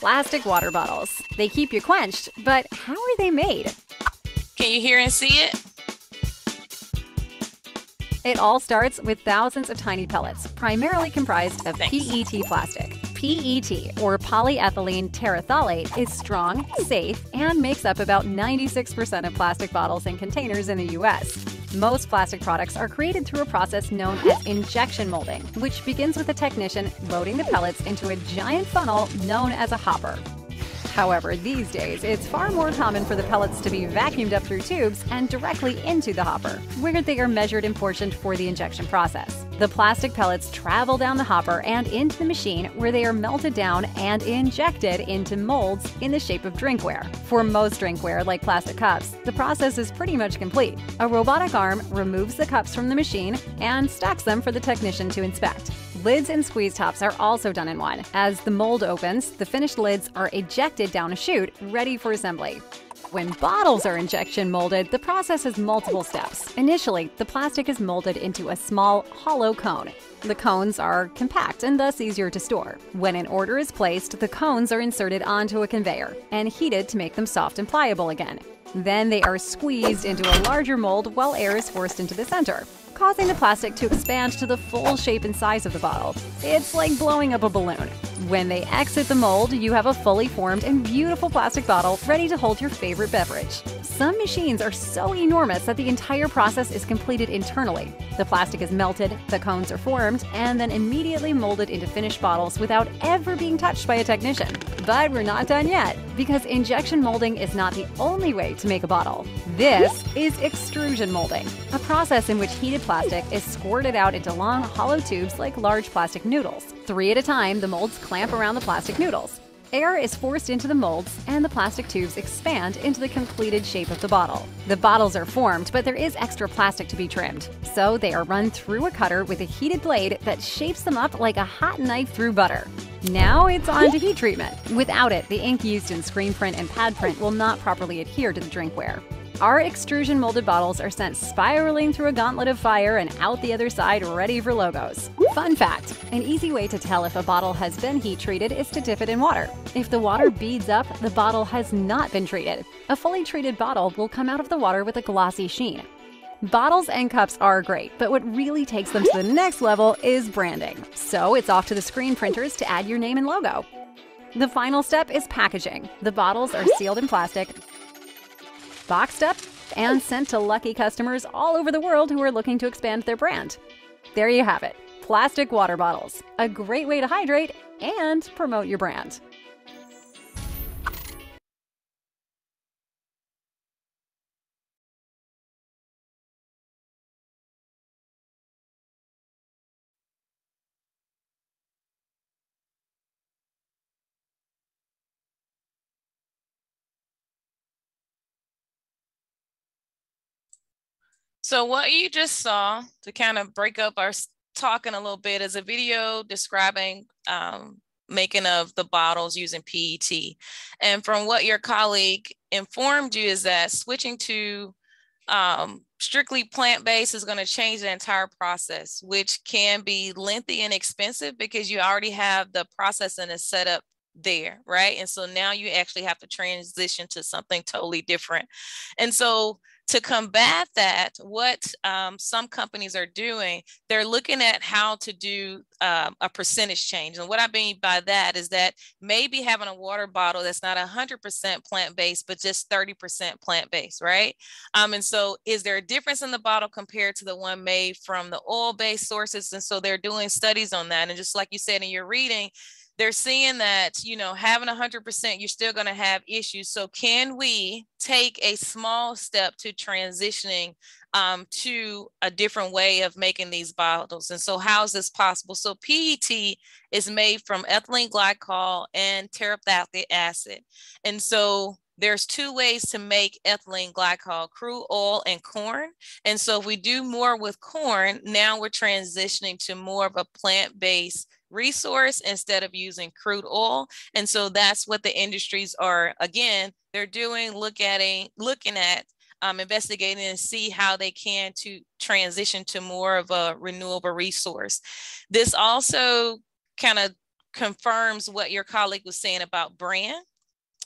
Plastic water bottles. They keep you quenched, but how are they made? Can you hear and see it? It all starts with thousands of tiny pellets, primarily comprised of PET plastic. PET, or polyethylene terephthalate, is strong, safe, and makes up about 96% of plastic bottles and containers in the US. Most plastic products are created through a process known as injection molding, which begins with a technician loading the pellets into a giant funnel known as a hopper. However, these days, it's far more common for the pellets to be vacuumed up through tubes and directly into the hopper, where they are measured and portioned for the injection process. The plastic pellets travel down the hopper and into the machine where they are melted down and injected into molds in the shape of drinkware. For most drinkware, like plastic cups, the process is pretty much complete. A robotic arm removes the cups from the machine and stacks them for the technician to inspect. Lids and squeeze tops are also done in one. As the mold opens, the finished lids are ejected down a chute, ready for assembly. When bottles are injection molded, the process has multiple steps. Initially, the plastic is molded into a small, hollow cone. The cones are compact and thus easier to store. When an order is placed, the cones are inserted onto a conveyor and heated to make them soft and pliable again. Then they are squeezed into a larger mold while air is forced into the center, causing the plastic to expand to the full shape and size of the bottle. It's like blowing up a balloon. When they exit the mold, you have a fully formed and beautiful plastic bottle ready to hold your favorite beverage. Some machines are so enormous that the entire process is completed internally. The plastic is melted, the cones are formed, and then immediately molded into finished bottles without ever being touched by a technician. But we're not done yet, because injection molding is not the only way to make a bottle. This is extrusion molding, a process in which heated plastic is squirted out into long, hollow tubes like large plastic noodles. Three at a time, the molds clamp around the plastic noodles. Air is forced into the molds, and the plastic tubes expand into the completed shape of the bottle. The bottles are formed, but there is extra plastic to be trimmed. So they are run through a cutter with a heated blade that shapes them up like a hot knife through butter. Now it's on to heat treatment. Without it, the ink used in screen print and pad print will not properly adhere to the drinkware. Our extrusion molded bottles are sent spiraling through a gauntlet of fire and out the other side ready for logos. Fun fact an easy way to tell if a bottle has been heat treated is to dip it in water. If the water beads up, the bottle has not been treated. A fully treated bottle will come out of the water with a glossy sheen. Bottles and cups are great, but what really takes them to the next level is branding. So it's off to the screen printers to add your name and logo. The final step is packaging. The bottles are sealed in plastic, boxed up, and sent to lucky customers all over the world who are looking to expand their brand. There you have it plastic water bottles, a great way to hydrate and promote your brand. So what you just saw to kind of break up our talking a little bit is a video describing um, making of the bottles using PET. And from what your colleague informed you is that switching to um, strictly plant-based is going to change the entire process, which can be lengthy and expensive because you already have the process and the setup there, right? And so now you actually have to transition to something totally different. And so to combat that, what um, some companies are doing, they're looking at how to do um, a percentage change. And what I mean by that is that maybe having a water bottle that's not 100% plant based, but just 30% plant based, right? Um, and so, is there a difference in the bottle compared to the one made from the oil based sources? And so, they're doing studies on that. And just like you said in your reading, they're seeing that you know having 100% you're still going to have issues. So can we take a small step to transitioning um, to a different way of making these bottles? And so how is this possible? So PET is made from ethylene glycol and terephthalic acid. And so there's two ways to make ethylene glycol crude oil and corn. And so if we do more with corn now we're transitioning to more of a plant-based resource instead of using crude oil. And so that's what the industries are, again, they're doing, look at a, looking at um, investigating and see how they can to transition to more of a renewable resource. This also kind of confirms what your colleague was saying about brand.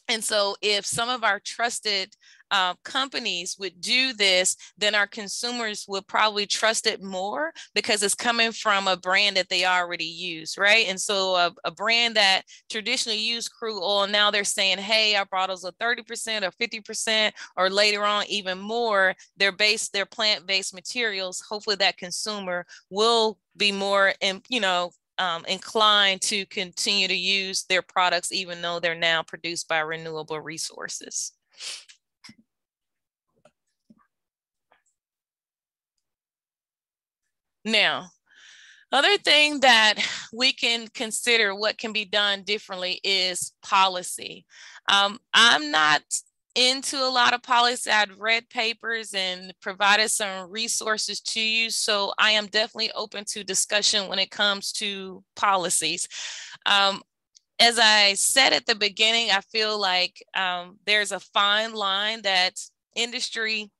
And so if some of our trusted uh, companies would do this, then our consumers would probably trust it more because it's coming from a brand that they already use, right? And so a, a brand that traditionally used crude oil, now they're saying, hey, our bottles are 30% or 50%, or later on, even more, they're based, they're plant-based materials. Hopefully that consumer will be more, in, you know, um, inclined to continue to use their products, even though they're now produced by renewable resources. Now, other thing that we can consider what can be done differently is policy. Um, I'm not into a lot of policy. I've read papers and provided some resources to you. So I am definitely open to discussion when it comes to policies. Um, as I said at the beginning, I feel like um, there's a fine line that industry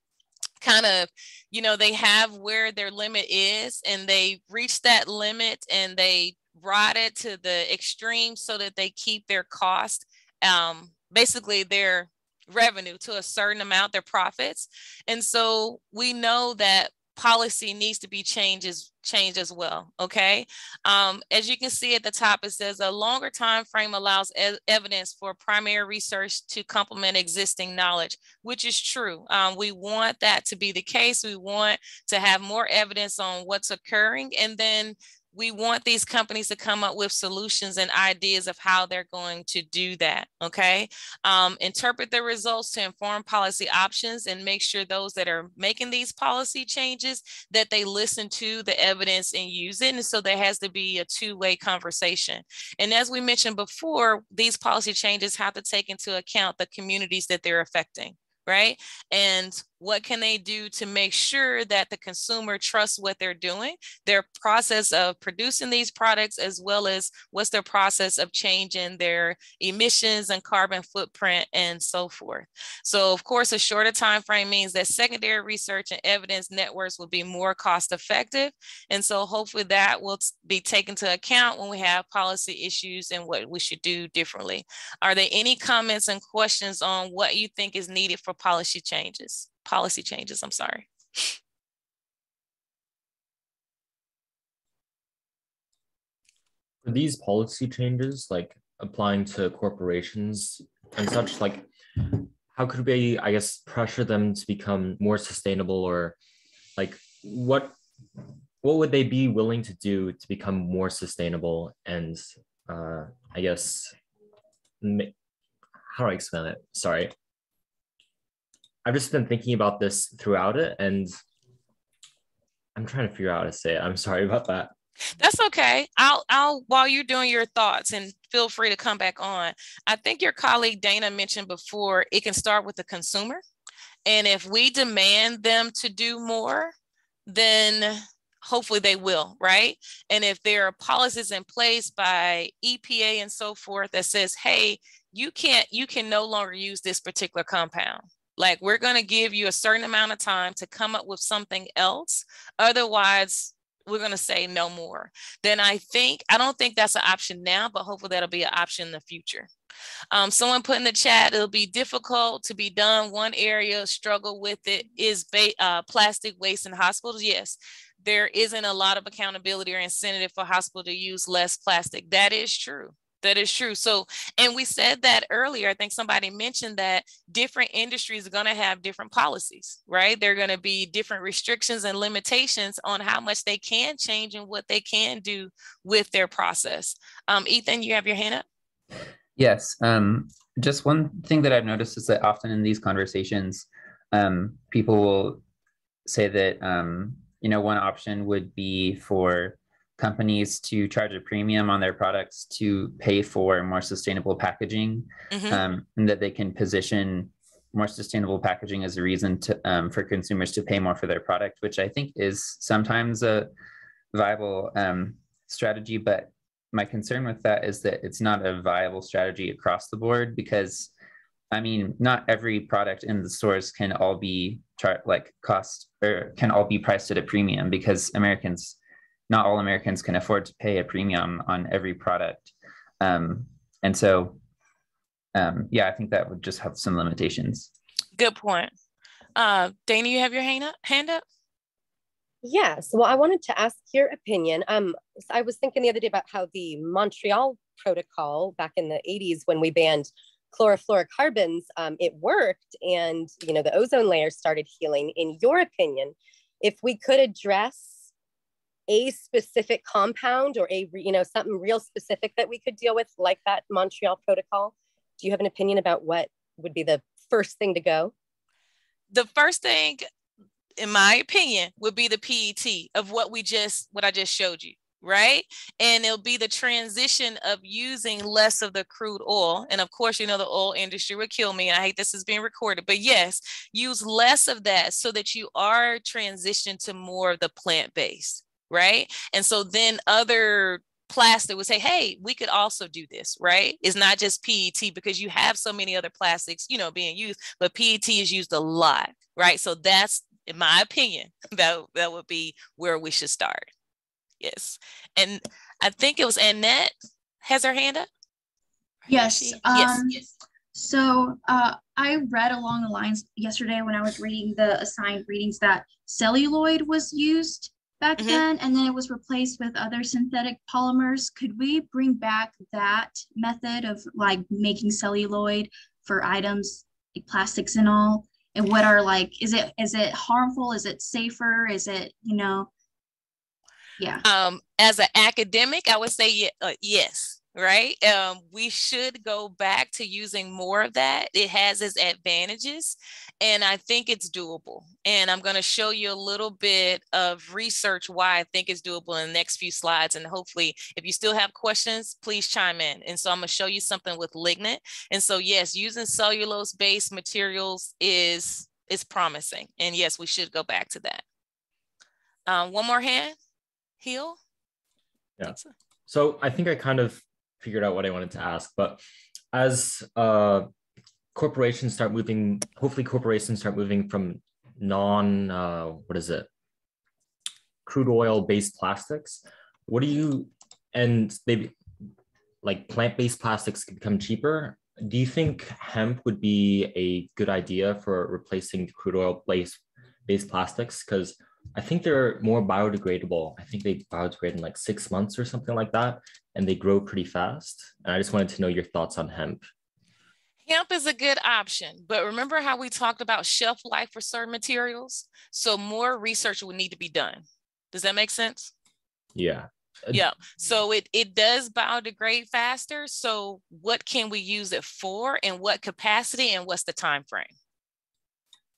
kind of, you know, they have where their limit is and they reach that limit and they ride it to the extreme so that they keep their cost, um, basically their revenue to a certain amount, their profits. And so we know that policy needs to be changed as changed as well okay? Um, as you can see at the top it says a longer time frame allows e- evidence for primary research to complement existing knowledge which is true. Um, we want that to be the case. We want to have more evidence on what's occurring and then we want these companies to come up with solutions and ideas of how they're going to do that. Okay. Um, interpret the results to inform policy options and make sure those that are making these policy changes that they listen to the evidence and use it. And so there has to be a two way conversation. And as we mentioned before, these policy changes have to take into account the communities that they're affecting right? And what can they do to make sure that the consumer trusts what they're doing, their process of producing these products, as well as what's their process of changing their emissions and carbon footprint and so forth. So of course, a shorter time frame means that secondary research and evidence networks will be more cost effective. And so hopefully that will be taken into account when we have policy issues and what we should do differently. Are there any comments and questions on what you think is needed for policy changes? Policy changes, I'm sorry. For these policy changes, like applying to corporations and such, like how could we, I guess, pressure them to become more sustainable or like what what would they be willing to do to become more sustainable and uh, I guess how do I explain it? Sorry. I've just been thinking about this throughout it, and I'm trying to figure out how to say it. I'm sorry about that. That's okay. I'll I'll while you're doing your thoughts and feel free to come back on. I think your colleague Dana mentioned before it can start with the consumer. And if we demand them to do more, then hopefully they will, right? And if there are policies in place by EPA and so forth that says, hey, you can't, you can no longer use this particular compound. Like we're going to give you a certain amount of time to come up with something else. Otherwise, we're going to say no more. Then I think, I don't think that's an option now, but hopefully that'll be an option in the future. Um, someone put in the chat, it'll be difficult to be done. One area struggle with it is uh, plastic waste in hospitals. Yes, there isn't a lot of accountability or incentive for hospital to use less plastic. That is true. That is true. So, and we said that earlier. I think somebody mentioned that different industries are going to have different policies, right? They're going to be different restrictions and limitations on how much they can change and what they can do with their process. Um, Ethan, you have your hand up. Yes. Um, just one thing that I've noticed is that often in these conversations, um, people will say that, um, you know, one option would be for companies to charge a premium on their products to pay for more sustainable packaging mm-hmm. um, and that they can position more sustainable packaging as a reason to, um, for consumers to pay more for their product which i think is sometimes a viable um, strategy but my concern with that is that it's not a viable strategy across the board because I mean, not every product in the stores can all be chart like cost or can all be priced at a premium because Americans not all Americans can afford to pay a premium on every product. Um, and so, um, yeah, I think that would just have some limitations. Good point. Uh, Dana, you have your hand up? Hand up? Yes. Well, I wanted to ask your opinion. Um, I was thinking the other day about how the Montreal Protocol back in the 80s when we banned chlorofluorocarbons, um, it worked and you know the ozone layer started healing. In your opinion, if we could address a specific compound or a you know something real specific that we could deal with like that montreal protocol? Do you have an opinion about what would be the first thing to go? The first thing in my opinion would be the PET of what we just what i just showed you right? And it'll be the transition of using less of the crude oil. And of course you know the oil industry would kill me. And i hate this is being recorded. But yes use less of that so that you are transitioned to more of the plant-based right? And so then other plastic would say, hey, we could also do this, right? It's not just PET because you have so many other plastics, you know, being used, but PET is used a lot, right? So that's, in my opinion, that, that would be where we should start. Yes. And I think it was Annette has her hand up. Yes. Um, yes. yes. So uh, I read along the lines yesterday when I was reading the assigned readings that celluloid was used back mm-hmm. then and then it was replaced with other synthetic polymers. Could we bring back that method of like making celluloid for items like plastics and all? And what are like is it is it harmful? Is it safer? Is it you know? Yeah. Um as an academic i would say uh, yes right? Um, we should go back to using more of that. It has its advantages, and I think it's doable. And I'm going to show you a little bit of research why I think it's doable in the next few slides. And hopefully, if you still have questions, please chime in. And so I'm going to show you something with lignin. And so, yes, using cellulose-based materials is is promising. And yes, we should go back to that. Um, one more hand, heel. Yeah. So I think I kind of figured out what I wanted to ask. But as uh, corporations start moving, hopefully corporations start moving from non, uh, what is it, crude oil based plastics. What do you, and they like plant based plastics can become cheaper. Do you think hemp would be a good idea for replacing crude oil based based plastics? Because I think they're more biodegradable. I think they biodegrade in like six months or something like that, and they grow pretty fast. And I just wanted to know your thoughts on hemp. Hemp is a good option, but remember how we talked about shelf life for certain materials? So more research would need to be done. Does that make sense? Yeah. Yeah. So it it does biodegrade faster. So what can we use it for and what capacity and what's the time frame?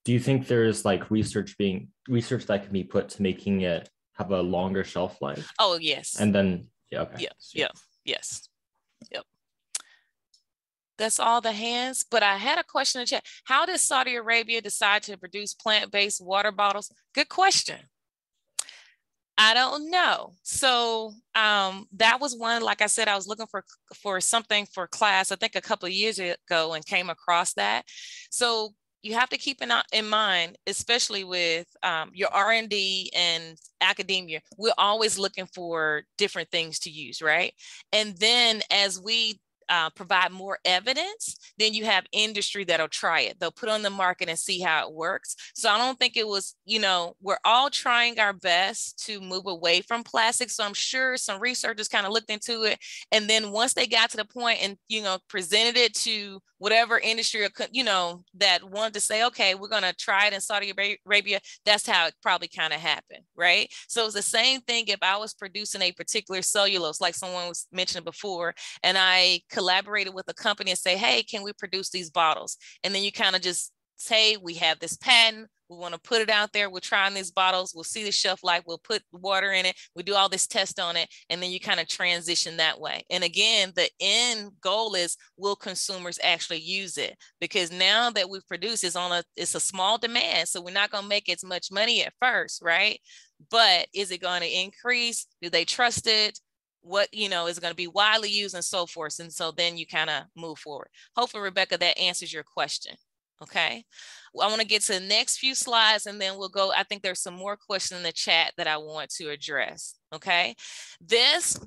Do you think there's like research being research that can be put to making it have a longer shelf life? Oh yes. And then yeah, okay. Yeah, yeah, yes. Yep. that's all the hands. But I had a question in chat. How did Saudi Arabia decide to produce plant-based water bottles? Good question. I don't know. So um, that was one. Like I said, I was looking for for something for class. I think a couple of years ago, and came across that. So you have to keep in, in mind, especially with um, your R&D and academia, we're always looking for different things to use, right? And then as we uh, provide more evidence, then you have industry that'll try it. They'll put on the market and see how it works. So I don't think it was, you know, we're all trying our best to move away from plastic. So I'm sure some researchers kind of looked into it. And then once they got to the point and, you know, presented it to whatever industry, or, you know, that wanted to say, okay, we're going to try it in Saudi Arabia, that's how it probably kind of happened, right? So it's the same thing if I was producing a particular cellulose, like someone was mentioning before, and I collaborated with a company and say, hey, can we produce these bottles? And then you kind of just say, we have this patent, we want to put it out there. We're trying these bottles. We'll see the shelf life. We'll put water in it. We do all this test on it. And then you kind of transition that way. And again, the end goal is will consumers actually use it? Because now that we've produced is on a it's a small demand. So we're not going to make as much money at first, right? But is it going to increase? Do they trust it? What you know is going to be widely used and so forth and so then you kind of move forward hopefully rebecca that answers your question okay i want to get to the next few slides and then we'll go i think there's some more questions in the chat that i want to address okay this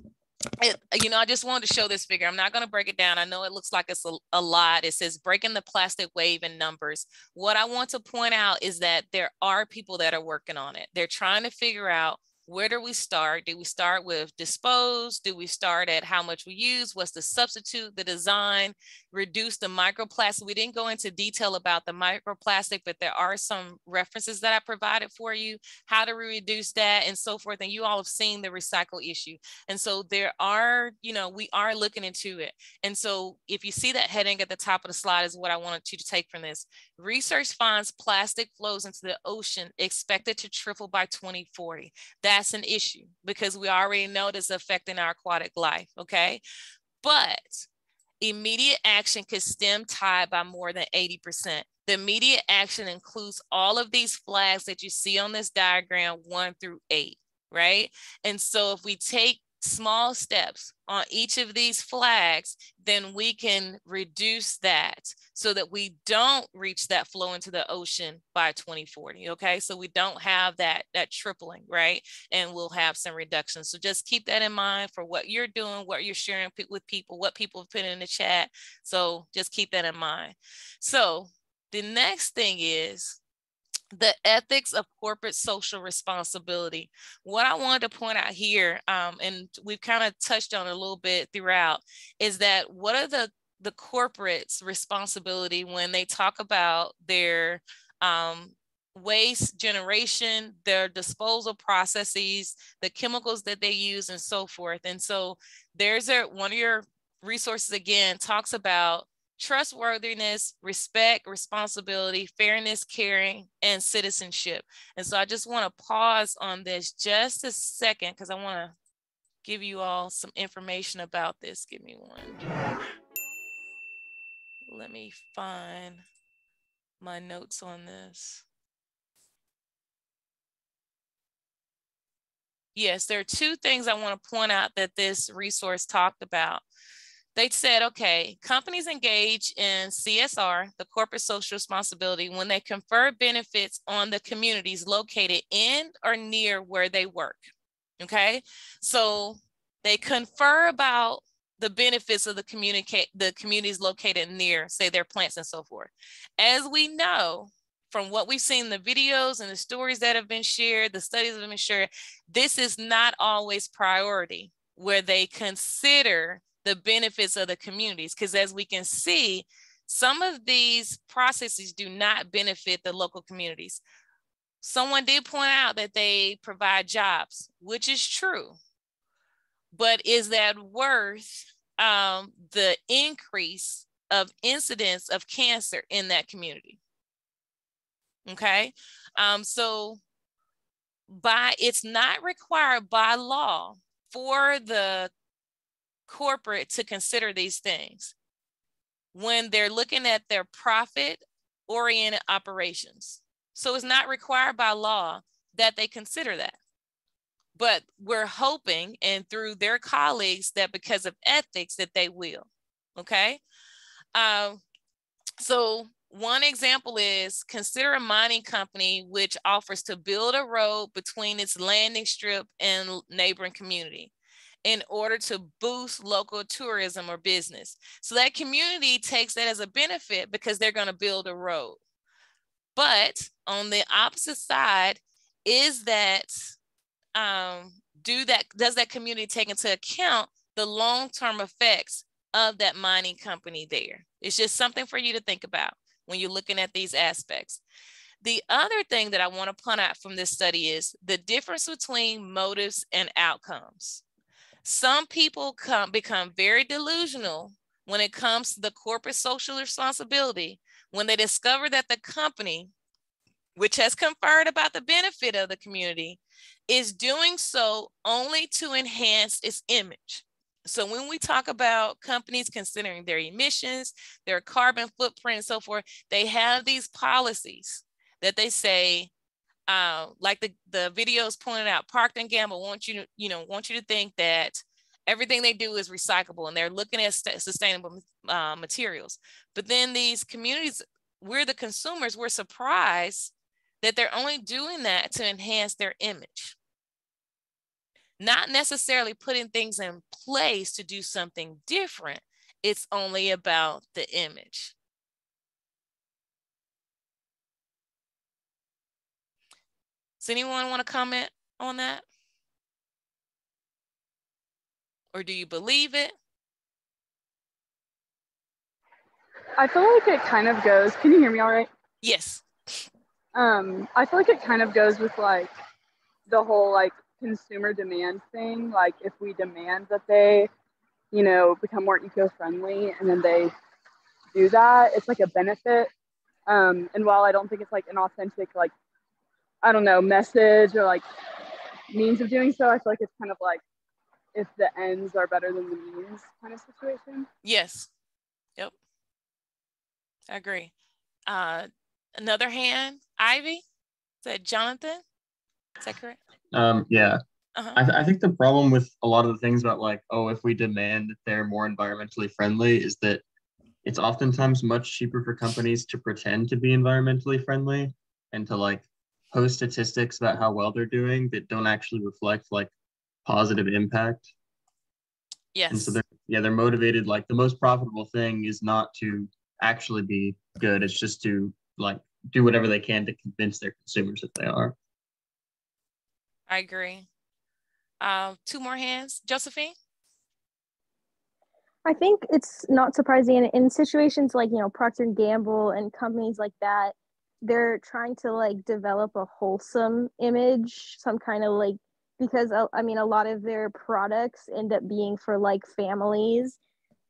it, you know, I just wanted to show this figure. I'm not going to break it down. I know it looks like it's a, a, lot. It says breaking the plastic wave in numbers. What I want to point out is that there are people that are working on it. They're trying to figure out where do we start? Do we start with dispose? Do we start at how much we use? What's the substitute, the design, reduce the microplastic? We didn't go into detail about the microplastic, but there are some references that I provided for you, how to reduce that and so forth. And you all have seen the recycle issue. And so there are, you know, we are looking into it. And so if you see that heading at the top of the slide is what I wanted you to take from this. Research finds plastic flows into the ocean expected to triple by 2040. That that's an issue because we already know this affecting our aquatic life, okay? But immediate action could stem tide by more than 80%. The immediate action includes all of these flags that you see on this diagram, one through eight, right? And so if we take small steps on each of these flags, then we can reduce that so that we don't reach that flow into the ocean by 2040. Okay, so we don't have that that tripling, right? And we'll have some reductions. So just keep that in mind for what you're doing, what you're sharing with people, what people have put in the chat. So just keep that in mind. So the next thing is the ethics of corporate social responsibility. What I wanted to point out here, um, and we've kind of touched on a little bit throughout, is that what are the the corporate's responsibility when they talk about their um, waste generation, their disposal processes, the chemicals that they use, and so forth. And so there's a one of your resources again talks about trustworthiness, respect, responsibility, fairness, caring, and citizenship. And so I just want to pause on this just a second because I want to give you all some information about this. Give me one. Let me find my notes on this. Yes, there are two things I want to point out that this resource talked about they said, okay, companies engage in CSR, the corporate social responsibility, when they confer benefits on the communities located in or near where they work. Okay, so they confer about the benefits of the communicate the communities located near, say their plants and so forth. As we know, from what we've seen the videos and the stories that have been shared, the studies that have been shared, this is not always priority where they consider the benefits of the communities. Because as we can see, some of these processes do not benefit the local communities. Someone did point out that they provide jobs, which is true. But is that worth um, the increase of incidence of cancer in that community? Okay, um, so by it's not required by law for the corporate to consider these things. when they're looking at their profit oriented operations. So it's not required by law that they consider that. But we're hoping and through their colleagues that because of ethics that they will. Okay. Um, so one example is consider a mining company which offers to build a road between its landing strip and neighboring community in order to boost local tourism or business. So that community takes that as a benefit because they're going to build a road. But on the opposite side, is that um, do that does that community take into account the long-term effects of that mining company there? It's just something for you to think about when you're looking at these aspects. The other thing that I want to point out from this study is the difference between motives and outcomes. Some people come become very delusional when it comes to the corporate social responsibility when they discover that the company, which has conferred about the benefit of the community, is doing so only to enhance its image. So when we talk about companies considering their emissions, their carbon footprint, and so forth, they have these policies that they say, uh, like the the videos pointed out, Procter and Gamble want you to, you know, want you to think that everything they do is recyclable, and they're looking at sustainable uh, materials. But then these communities, we're the consumers, we're surprised that they're only doing that to enhance their image not necessarily putting things in place to do something different. It's only about the image. Does anyone want to comment on that? Or do you believe it? I feel like it kind of goes. Can you hear me all right? Yes. Um, I feel like it kind of goes with like the whole like consumer demand thing. Like if we demand that they, you know, become more eco-friendly and then they do that, it's like a benefit. Um, and while I don't think it's like an authentic, like, I don't know, message or like means of doing so, I feel like it's kind of like if the ends are better than the means kind of situation. Yes. Yep. I agree. Uh, another hand, Ivy. Is that Jonathan? Is that correct? Um, yeah. Uh-huh. I, th- I think the problem with a lot of the things about like, oh, if we demand that they're more environmentally friendly, is that it's oftentimes much cheaper for companies to pretend to be environmentally friendly and to like post statistics about how well they're doing that don't actually reflect like positive impact. Yes. And so they're yeah, they're motivated. Like the most profitable thing is not to actually be good. It's just to like do whatever they can to convince their consumers that they are. I agree. Uh, two more hands. Josephine? I think it's not surprising in, in situations like, you know, Procter and Gamble and companies like that, they're trying to like develop a wholesome image, some kind of like, because uh, I mean, a lot of their products end up being for like families.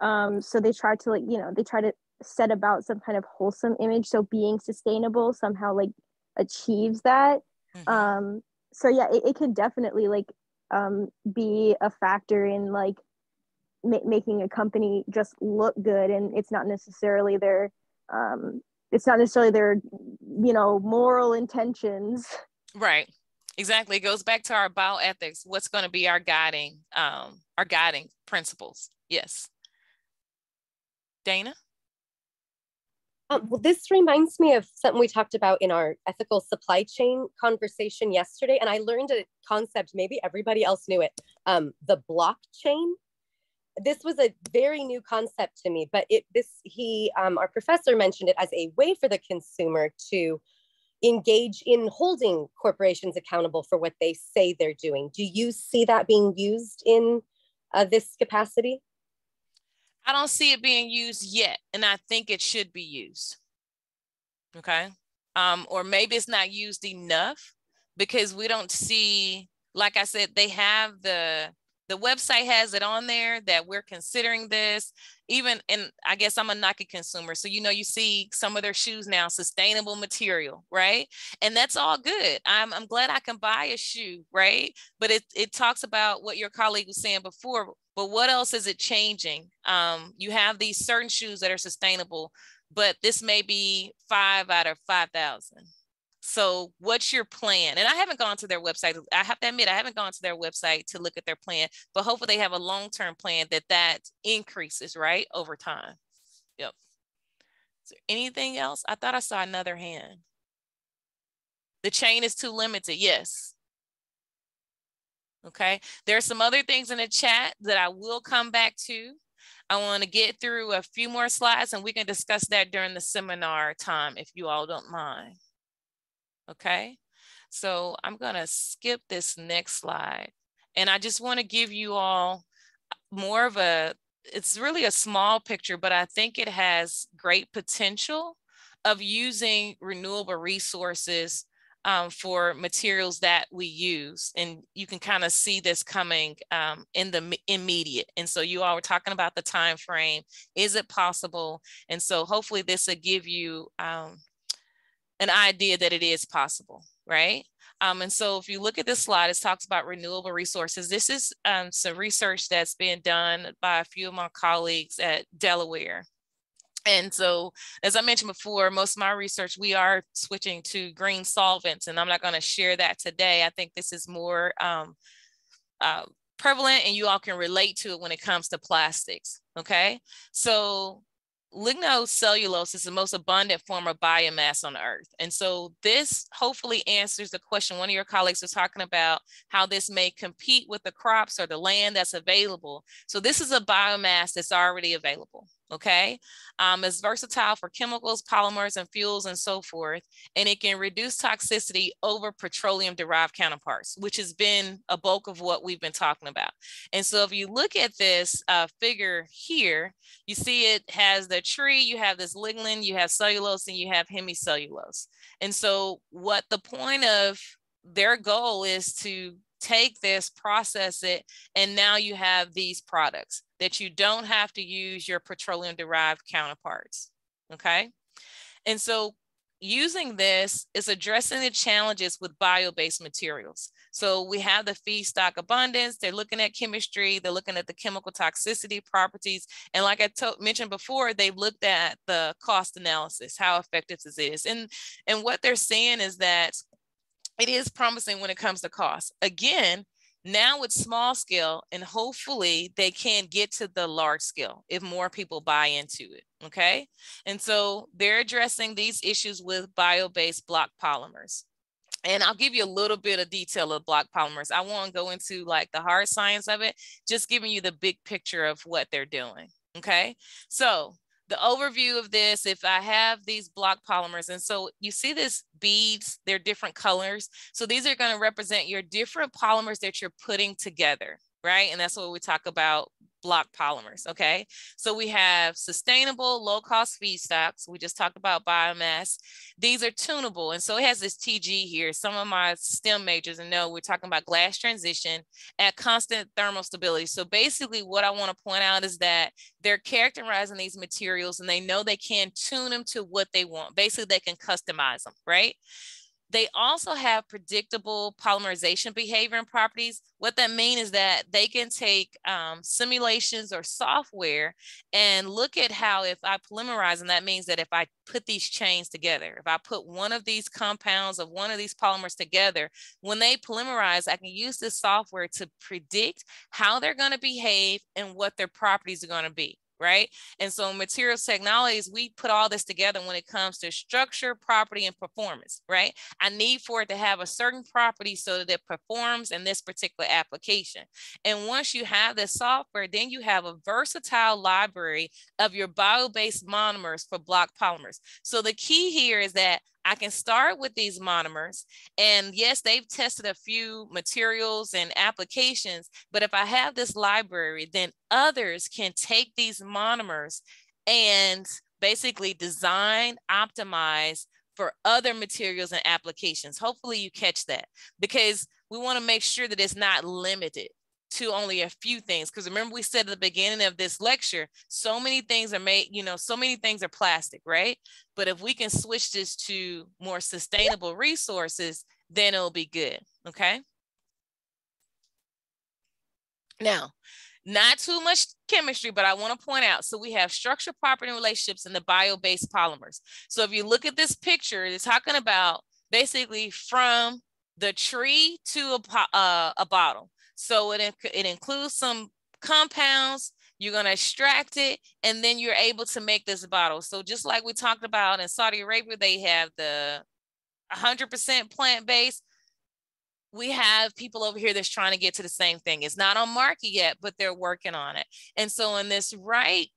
Um, so they try to like, you know, they try to set about some kind of wholesome image. So being sustainable somehow like achieves that. Mm-hmm. Um, so yeah it, it could definitely like um, be a factor in like ma- making a company just look good and it's not necessarily their um, it's not necessarily their you know moral intentions right exactly it goes back to our bioethics what's going to be our guiding um, our guiding principles yes dana um, well, this reminds me of something we talked about in our ethical supply chain conversation yesterday, and I learned a concept. Maybe everybody else knew it. Um, the blockchain. This was a very new concept to me, but it this he um, our professor mentioned it as a way for the consumer to engage in holding corporations accountable for what they say they're doing. Do you see that being used in uh, this capacity? I don't see it being used yet, and I think it should be used. Okay. Um, or maybe it's not used enough because we don't see, like I said, they have the the website has it on there that we're considering this even and i guess i'm a nike consumer so you know you see some of their shoes now sustainable material right? And that's all good. I'm, I'm glad i can buy a shoe right? But it, it talks about what your colleague was saying before but what else is it changing? Um, you have these certain shoes that are sustainable but this may be five out of 5000 so what's your plan? And I haven't gone to their website. I have to admit, I haven't gone to their website to look at their plan, but hopefully they have a long-term plan that that increases, right, over time. Yep. Is there anything else? I thought I saw another hand. The chain is too limited. Yes. Okay. There are some other things in the chat that I will come back to. I want to get through a few more slides and we can discuss that during the seminar time if you all don't mind. Okay, so I'm gonna skip this next slide. And I just wanna give you all more of a, it's really a small picture, but I think it has great potential of using renewable resources um, for materials that we use. And you can kind of see this coming um, in the immediate. And so you all were talking about the time frame. Is it possible? And so hopefully this will give you um, an idea that it is possible, right? Um, and so if you look at this slide, it talks about renewable resources. This is um, some research that's been done by a few of my colleagues at Delaware. And so, as I mentioned before, most of my research, we are switching to green solvents, and I'm not going to share that today. I think this is more um, uh, prevalent and you all can relate to it when it comes to plastics. Okay. So lignocellulose is the most abundant form of biomass on earth. And so this hopefully answers the question one of your colleagues was talking about how this may compete with the crops or the land that's available. So this is a biomass that's already available okay? Um, it's versatile for chemicals, polymers, and fuels and so forth, and it can reduce toxicity over petroleum derived counterparts, which has been a bulk of what we've been talking about. And so if you look at this uh, figure here, you see it has the tree, you have this lignin, you have cellulose, and you have hemicellulose. And so what the point of their goal is to take this, process it, and now you have these products that you don't have to use your petroleum derived counterparts. Okay. And so using this is addressing the challenges with bio-based materials. So we have the feedstock abundance, they're looking at chemistry, they're looking at the chemical toxicity properties. And like I mentioned before, they've looked at the cost analysis, how effective this is. And, and what they're saying is that it is promising when it comes to cost. Again, now it's small scale and hopefully they can get to the large scale if more people buy into it. Okay. And so they're addressing these issues with bio-based block polymers. And I'll give you a little bit of detail of block polymers. I won't go into like the hard science of it, just giving you the big picture of what they're doing. Okay. So the overview of this, if I have these block polymers, and so you see this beads, they're different colors. So these are gonna represent your different polymers that you're putting together, right? And that's what we talk about block polymers, okay? So we have sustainable, low-cost feedstocks. We just talked about biomass. These are tunable, and so it has this TG here. Some of my STEM majors and know we're talking about glass transition at constant thermal stability. So basically what I wanna point out is that they're characterizing these materials and they know they can tune them to what they want. Basically, they can customize them, right? They also have predictable polymerization behavior and properties. What that means is that they can take um, simulations or software and look at how if I polymerize, and that means that if I put these chains together, if I put one of these compounds of one of these polymers together, when they polymerize, I can use this software to predict how they're going to behave and what their properties are going to be right? And so materials technologies, we put all this together when it comes to structure, property, and performance, right? I need for it to have a certain property so that it performs in this particular application. And once you have this software, then you have a versatile library of your bio-based monomers for block polymers. So the key here is that I can start with these monomers. And yes, they've tested a few materials and applications, but if I have this library, then others can take these monomers and basically design, optimize for other materials and applications. Hopefully you catch that because we want to make sure that it's not limited to only a few things because remember we said at the beginning of this lecture so many things are made you know so many things are plastic right but if we can switch this to more sustainable resources then it'll be good okay now not too much chemistry, but I want to point out. So we have structure, property, relationships in the bio-based polymers. So if you look at this picture, it's talking about basically from the tree to a, uh, a bottle. So it, it includes some compounds, you're going to extract it, and then you're able to make this bottle. So just like we talked about in Saudi Arabia, they have the 100% plant-based we have people over here that's trying to get to the same thing. It's not on market yet, but they're working on it. And so in this right,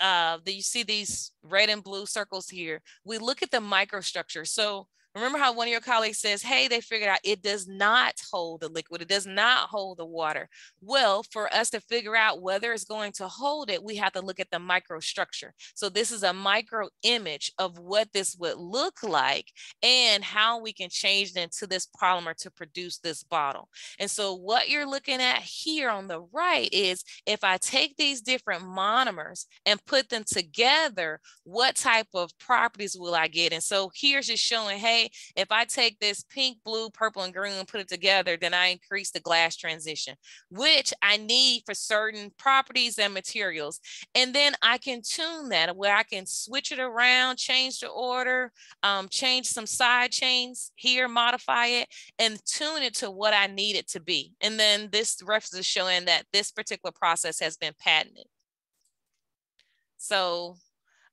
uh, you see these red and blue circles here, we look at the microstructure. So Remember how one of your colleagues says, hey, they figured out it does not hold the liquid, it does not hold the water. Well, for us to figure out whether it's going to hold it, we have to look at the microstructure. So this is a micro image of what this would look like and how we can change it into this polymer to produce this bottle. And so what you're looking at here on the right is if I take these different monomers and put them together, what type of properties will I get? And so here's just showing, hey, if I take this pink, blue, purple, and green and put it together, then I increase the glass transition, which I need for certain properties and materials. And then I can tune that where I can switch it around, change the order, um, change some side chains here, modify it, and tune it to what I need it to be. And then this reference is showing that this particular process has been patented. So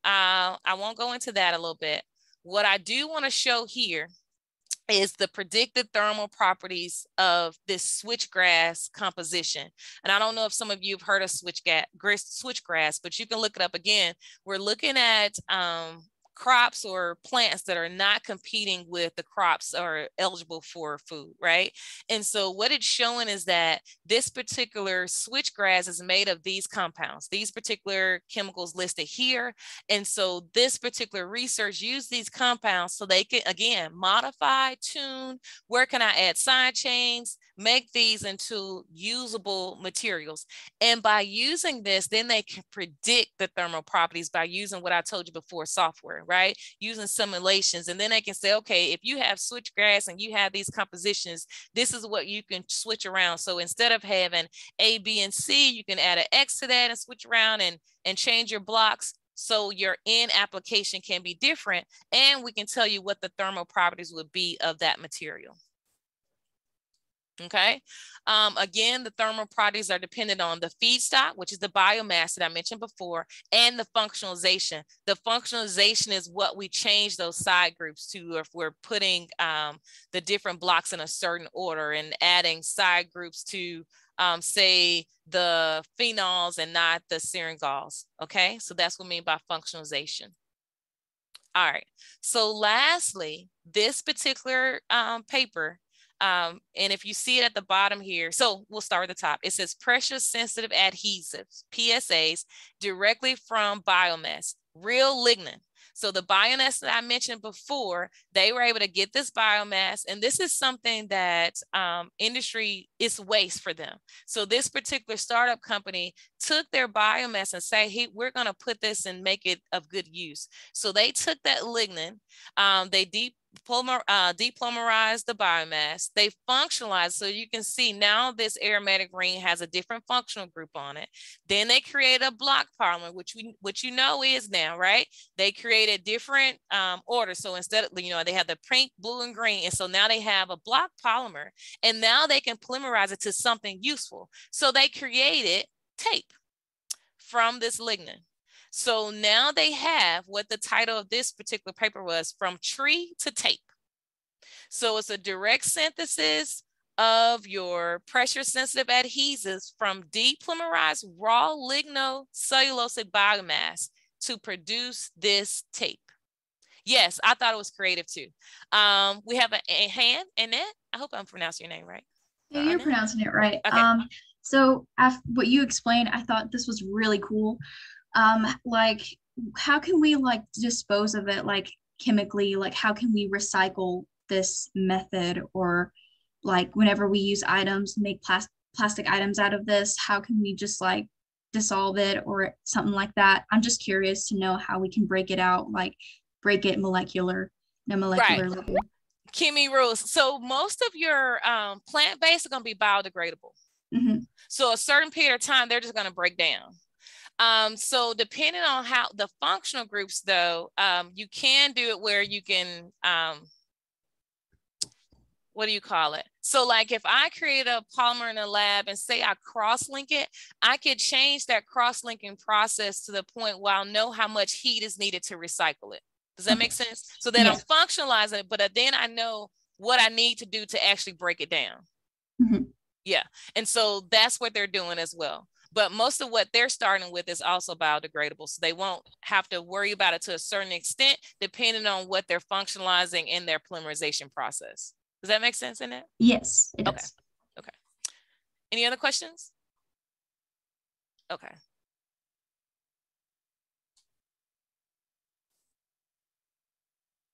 uh, I won't go into that a little bit. What I do want to show here is the predicted thermal properties of this switchgrass composition. And I don't know if some of you have heard of switchgrass, but you can look it up again. We're looking at um, crops or plants that are not competing with the crops are eligible for food, right? And so what it's showing is that this particular switchgrass is made of these compounds, these particular chemicals listed here. And so this particular research used these compounds so they can, again, modify, tune, where can I add side chains, make these into usable materials. And by using this, then they can predict the thermal properties by using what I told you before, software, right? Using simulations. And then they can say, okay, if you have switchgrass and you have these compositions, this is what you can switch around. So instead of having A, B, and C, you can add an X to that and switch around and, and change your blocks so your end application can be different and we can tell you what the thermal properties would be of that material. Okay. Um, again, the thermal properties are dependent on the feedstock, which is the biomass that I mentioned before, and the functionalization. The functionalization is what we change those side groups to if we're putting um, the different blocks in a certain order and adding side groups to, um, say, the phenols and not the syringols. Okay. So that's what I mean by functionalization. All right. So lastly, this particular um, paper um, and if you see it at the bottom here, so we'll start at the top. It says pressure sensitive adhesives, PSAs, directly from biomass, real lignin. So the biomass that I mentioned before, they were able to get this biomass, and this is something that um, industry is waste for them. So this particular startup company took their biomass and say, "Hey, we're going to put this and make it of good use." So they took that lignin, um, they deep uh, depolymerize the biomass. They functionalize. So you can see now this aromatic ring has a different functional group on it. Then they create a block polymer, which we, which you know is now, right? They created different um, orders. So instead of, you know, they have the pink, blue, and green. And so now they have a block polymer and now they can polymerize it to something useful. So they created tape from this lignin. So now they have what the title of this particular paper was from tree to tape. So it's a direct synthesis of your pressure sensitive adhesives from depolymerized raw lignocellulosic biomass to produce this tape. Yes, I thought it was creative too. Um, we have a, a hand, Annette. I hope I'm pronouncing your name right. Yeah, you're Annette? pronouncing it right. Okay. Um, so after what you explained, I thought this was really cool um like how can we like dispose of it like chemically like how can we recycle this method or like whenever we use items make plastic plastic items out of this? How can we just like dissolve it or something like that? I'm just curious to know how we can break it out, like break it molecular, no molecular Right. level. Kimmy rules. So most of your um, plant based are going to be biodegradable. Mhm. So a certain period of time, they're just going to break down. Um, so depending on how the functional groups, though, um, you can do it where you can, um, what do you call it? So like if I create a polymer in a lab and say I cross-link it, I could change that cross-linking process to the point where I'll know how much heat is needed to recycle it. Does that make sense? So then I'm functionalizing it, but uh, then I know what I need to do to actually break it down. Mhm. Yeah. And so that's what they're doing as well. But most of what they're starting with is also biodegradable. So they won't have to worry about it to a certain extent, depending on what they're functionalizing in their polymerization process. Does that make sense in it? Yes, it Okay. does. Okay. Any other questions? Okay.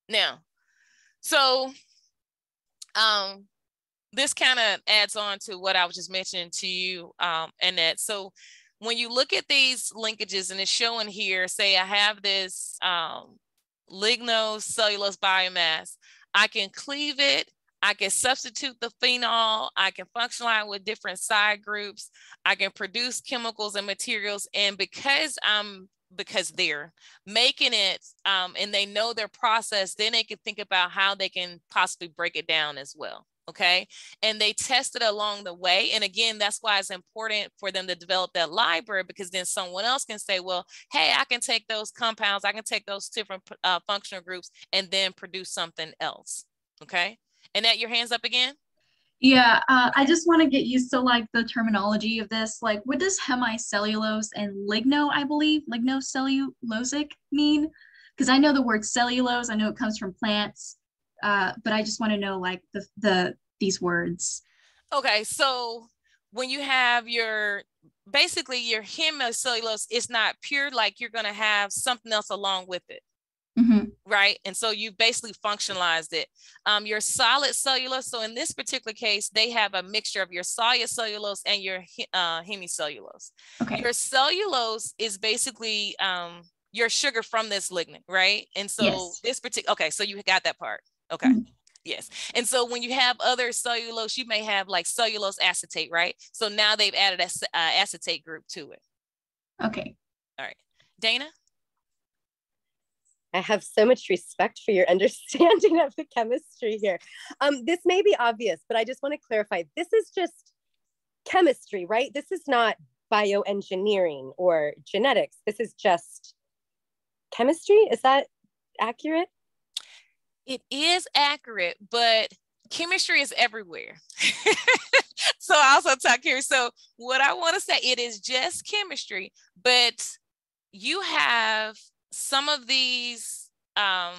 Now, so um this kind of adds on to what I was just mentioning to you, um, Annette. So when you look at these linkages and it's showing here, say I have this um, lignocellulose biomass, I can cleave it, I can substitute the phenol, I can functionalize with different side groups, I can produce chemicals and materials. And because I'm because they're making it um, and they know their process, then they can think about how they can possibly break it down as well. Okay. And they test it along the way. And again, that's why it's important for them to develop that library because then someone else can say, well, hey, I can take those compounds, I can take those different uh, functional groups and then produce something else. Okay. Annette your hands up again. Yeah, uh, I just want to get used to like the terminology of this. Like, what does hemicellulose and ligno, I believe, lignocellulosic mean? Because I know the word cellulose, I know it comes from plants, uh, but I just want to know like the the these words. Okay, so when you have your basically your hemicellulose, it's not pure, like you're gonna have something else along with it, Mhm. right? And so you basically functionalized it. Um, your solid cellulose. So in this particular case, they have a mixture of your solid cellulose and your uh, hemicellulose. Okay. Your cellulose is basically um, your sugar from this lignin, right? And so Yes. this particular. Okay, so you got that part. Okay. Yes. And so when you have other cellulose, you may have like cellulose acetate, right? So now they've added a uh, acetate group to it. Okay. All right. Dana? I have so much respect for your understanding of the chemistry here. Um, this may be obvious, but I just want to clarify this is just chemistry, right? This is not bioengineering or genetics. This is just chemistry. Is that accurate? It is accurate, but chemistry is everywhere. so I also talk here. So what I want to say, it is just chemistry, but you have some of these um,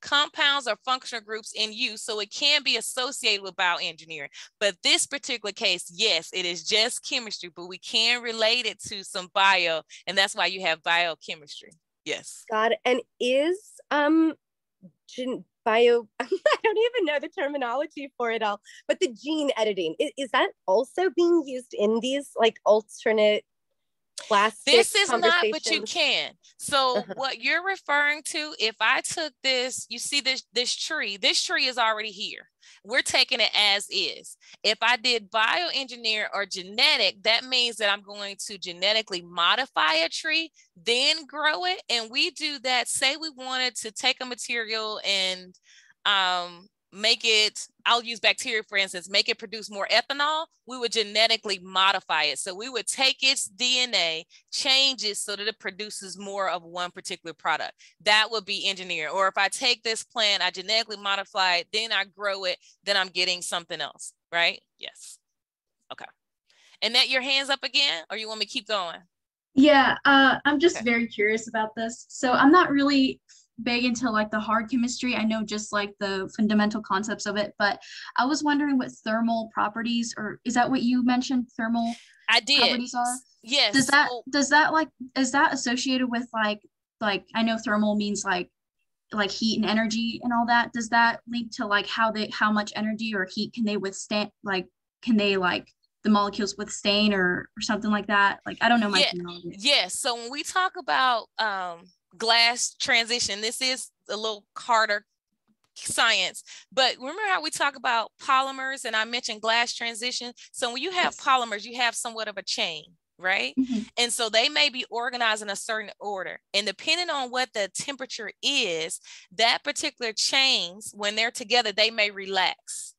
compounds or functional groups in use, so it can be associated with bioengineering. But this particular case, yes, it is just chemistry, but we can relate it to some bio, and that's why you have biochemistry. Yes. God, and is um gen- bio I don't even know the terminology for it all, but the gene editing is, is that also being used in these like alternate plastic This is not, but you can. So Uh-huh. what you're referring to, if I took this, you see this this tree, this tree is already here. We're taking it as is. If I did bioengineer or genetic, that means that I'm going to genetically modify a tree, then grow it. And we do that. Say we wanted to take a material and um, make it, I'll use bacteria for instance, make it produce more ethanol, we would genetically modify it. So we would take its DNA, change it so that it produces more of one particular product. That would be engineering. Or if I take this plant, I genetically modify it, then I grow it, then I'm getting something else, right? Yes. Okay. Annette your hands up again, or you want me to keep going? Yeah, uh, I'm just very curious about this. So I'm not really big into like the hard chemistry. I know just like the fundamental concepts of it, but I was wondering what thermal properties, or is that what you mentioned? Thermal I did. properties are. Yes. Does that so- does that like is that associated with like like I know thermal means like like heat and energy and all that. Does that link to like how they how much energy or heat can they withstand? Like can they like the molecules withstand or or something like that? Like I don't know my yeah, yes. So when we talk about um, glass transition, this is a little harder science. But remember how we talk about polymers and I mentioned glass transition. So when you have polymers, you have somewhat of a chain, right? Mm-hmm. And so they may be organized in a certain order. And depending on what the temperature is, that particular chains, when they're together, they may relax.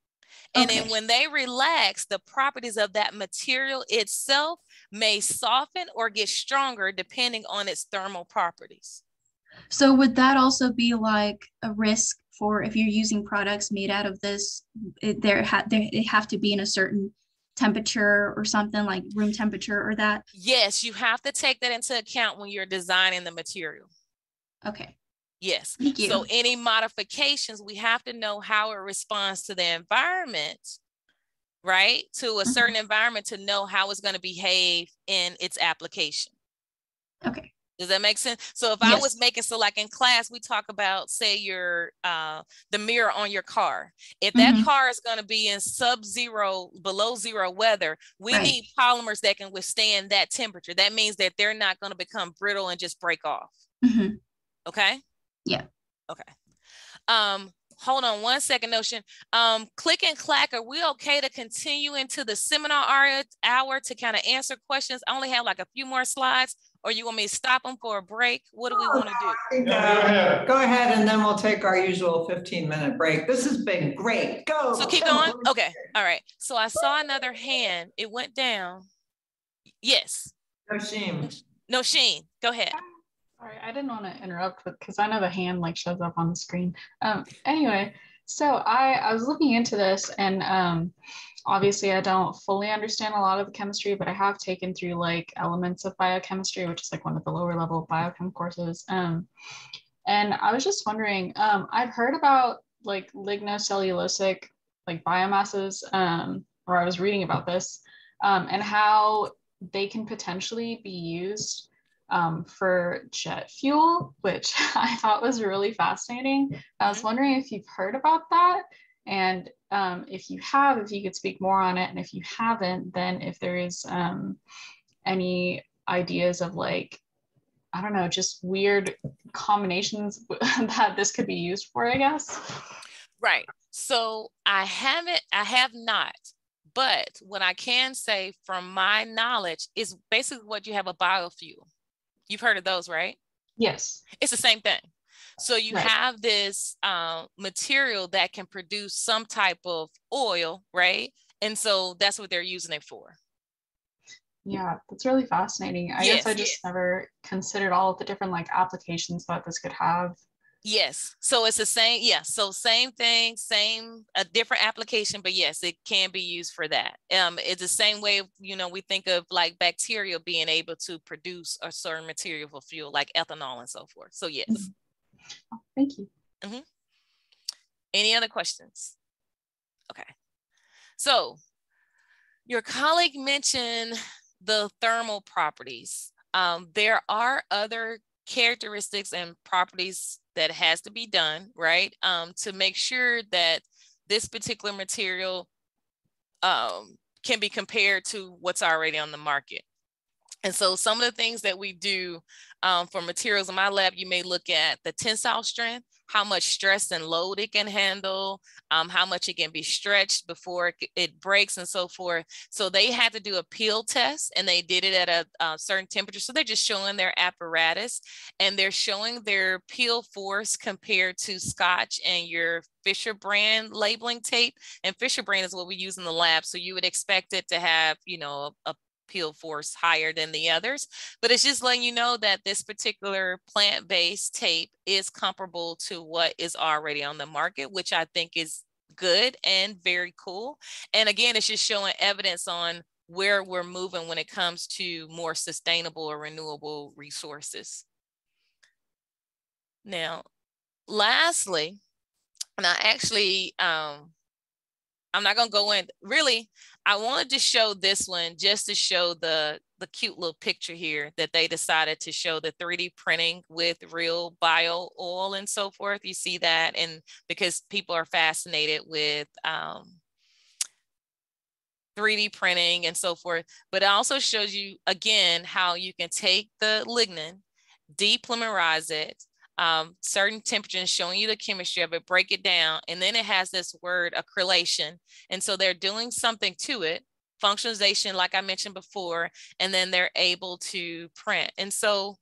And then when they relax, the properties of that material itself may soften or get stronger depending on its thermal properties. So would that also be like a risk for if you're using products made out of this? It, there ha- they, they have to be in a certain temperature or something like room temperature or that. Yes, you have to take that into account when you're designing the material. Okay. Yes. Thank you. So any modifications, we have to know how it responds to the environment, right? To Mm-hmm. a certain environment to know how it's going to behave in its application. Okay. Does that make sense? So if I was making so like in class we talk about say your uh the mirror on your car. If that Mhm. car is going to be in sub-zero below zero weather, we Right. need polymers that can withstand that temperature. That means that they're not going to become brittle and just break off. Mhm. Okay? Yeah. Okay. Um hold on one second notion. Um click and clack are we okay to continue into the seminar hour to kind of answer questions? I only have like a few more slides or you want me to stop them for a break? What do we want to do? think, uh, Go ahead, and then we'll take our usual fifteen minute break. This has been great. Go. So keep going. Okay. All right. So I saw another hand. It went down. Yes. No shame. No Sheen. Go ahead. Sorry, I didn't want to interrupt because I know the hand like shows up on the screen. Um, anyway, so I I was looking into this and um, obviously I don't fully understand a lot of the chemistry, but I have taken through like elements of biochemistry, which is like one of the lower level biochem courses. Um, and I was just wondering, um, I've heard about like lignocellulosic like biomasses, um, or I was reading about this, um, and how they can potentially be used um, for jet fuel, which I thought was really fascinating. I was wondering if you've heard about that. And um, if you have, if you could speak more on it. And if you haven't, then if there is um, any ideas of like, I don't know, just weird combinations that this could be used for, I guess. Right. So I haven't, I have not. But what I can say from my knowledge is basically what you have a biofuel. You've heard of those, right? Yes. It's the same thing. So you Right. have this uh, material that can produce some type of oil, right? And so that's what they're using it for. Yeah, that's really fascinating. I guess I Yes, just never considered all of the different like applications that this could have. Yes. So it's the same. Yeah. So same thing, same, a different application, but yes, it can be used for that. Um, it's the same way, you know, we think of like bacteria being able to produce a certain material for fuel, like ethanol and so forth. So yes. Thank you. Mhm. Any other questions? Okay. So your colleague mentioned the thermal properties. Um, there are other characteristics and properties that has to be done, right? Um, to make sure that this particular material um, can be compared to what's already on the market. And so some of the things that we do um, for materials in my lab, you may look at the tensile strength, how much stress and load it can handle, um, how much it can be stretched before it, breaks and so forth. So they had to do a peel test and they did it at a, a certain temperature. So they're just showing their apparatus and they're showing their peel force compared to Scotch and your Fisherbrand labeling tape. And Fisherbrand is what we use in the lab. So you would expect it to have, you know, a peel force higher than the others. But it's just letting you know that this particular plant-based tape is comparable to what is already on the market, which I think is good and very cool. And again, it's just showing evidence on where we're moving when it comes to more sustainable or renewable resources. Now, lastly, and I actually um, I'm not gonna go in really. I wanted to show this one just to show the the cute little picture here that they decided to show the 3D printing with real bio oil and so forth. You see that, and because people are fascinated with um, 3D printing and so forth. But it also shows you again how you can take the lignin, depolymerize it, um, certain temperatures, showing you the chemistry of it, break it down, and then it has this word acrylation. And so they're doing something to it, functionalization, like I mentioned before, and then they're able to print. And so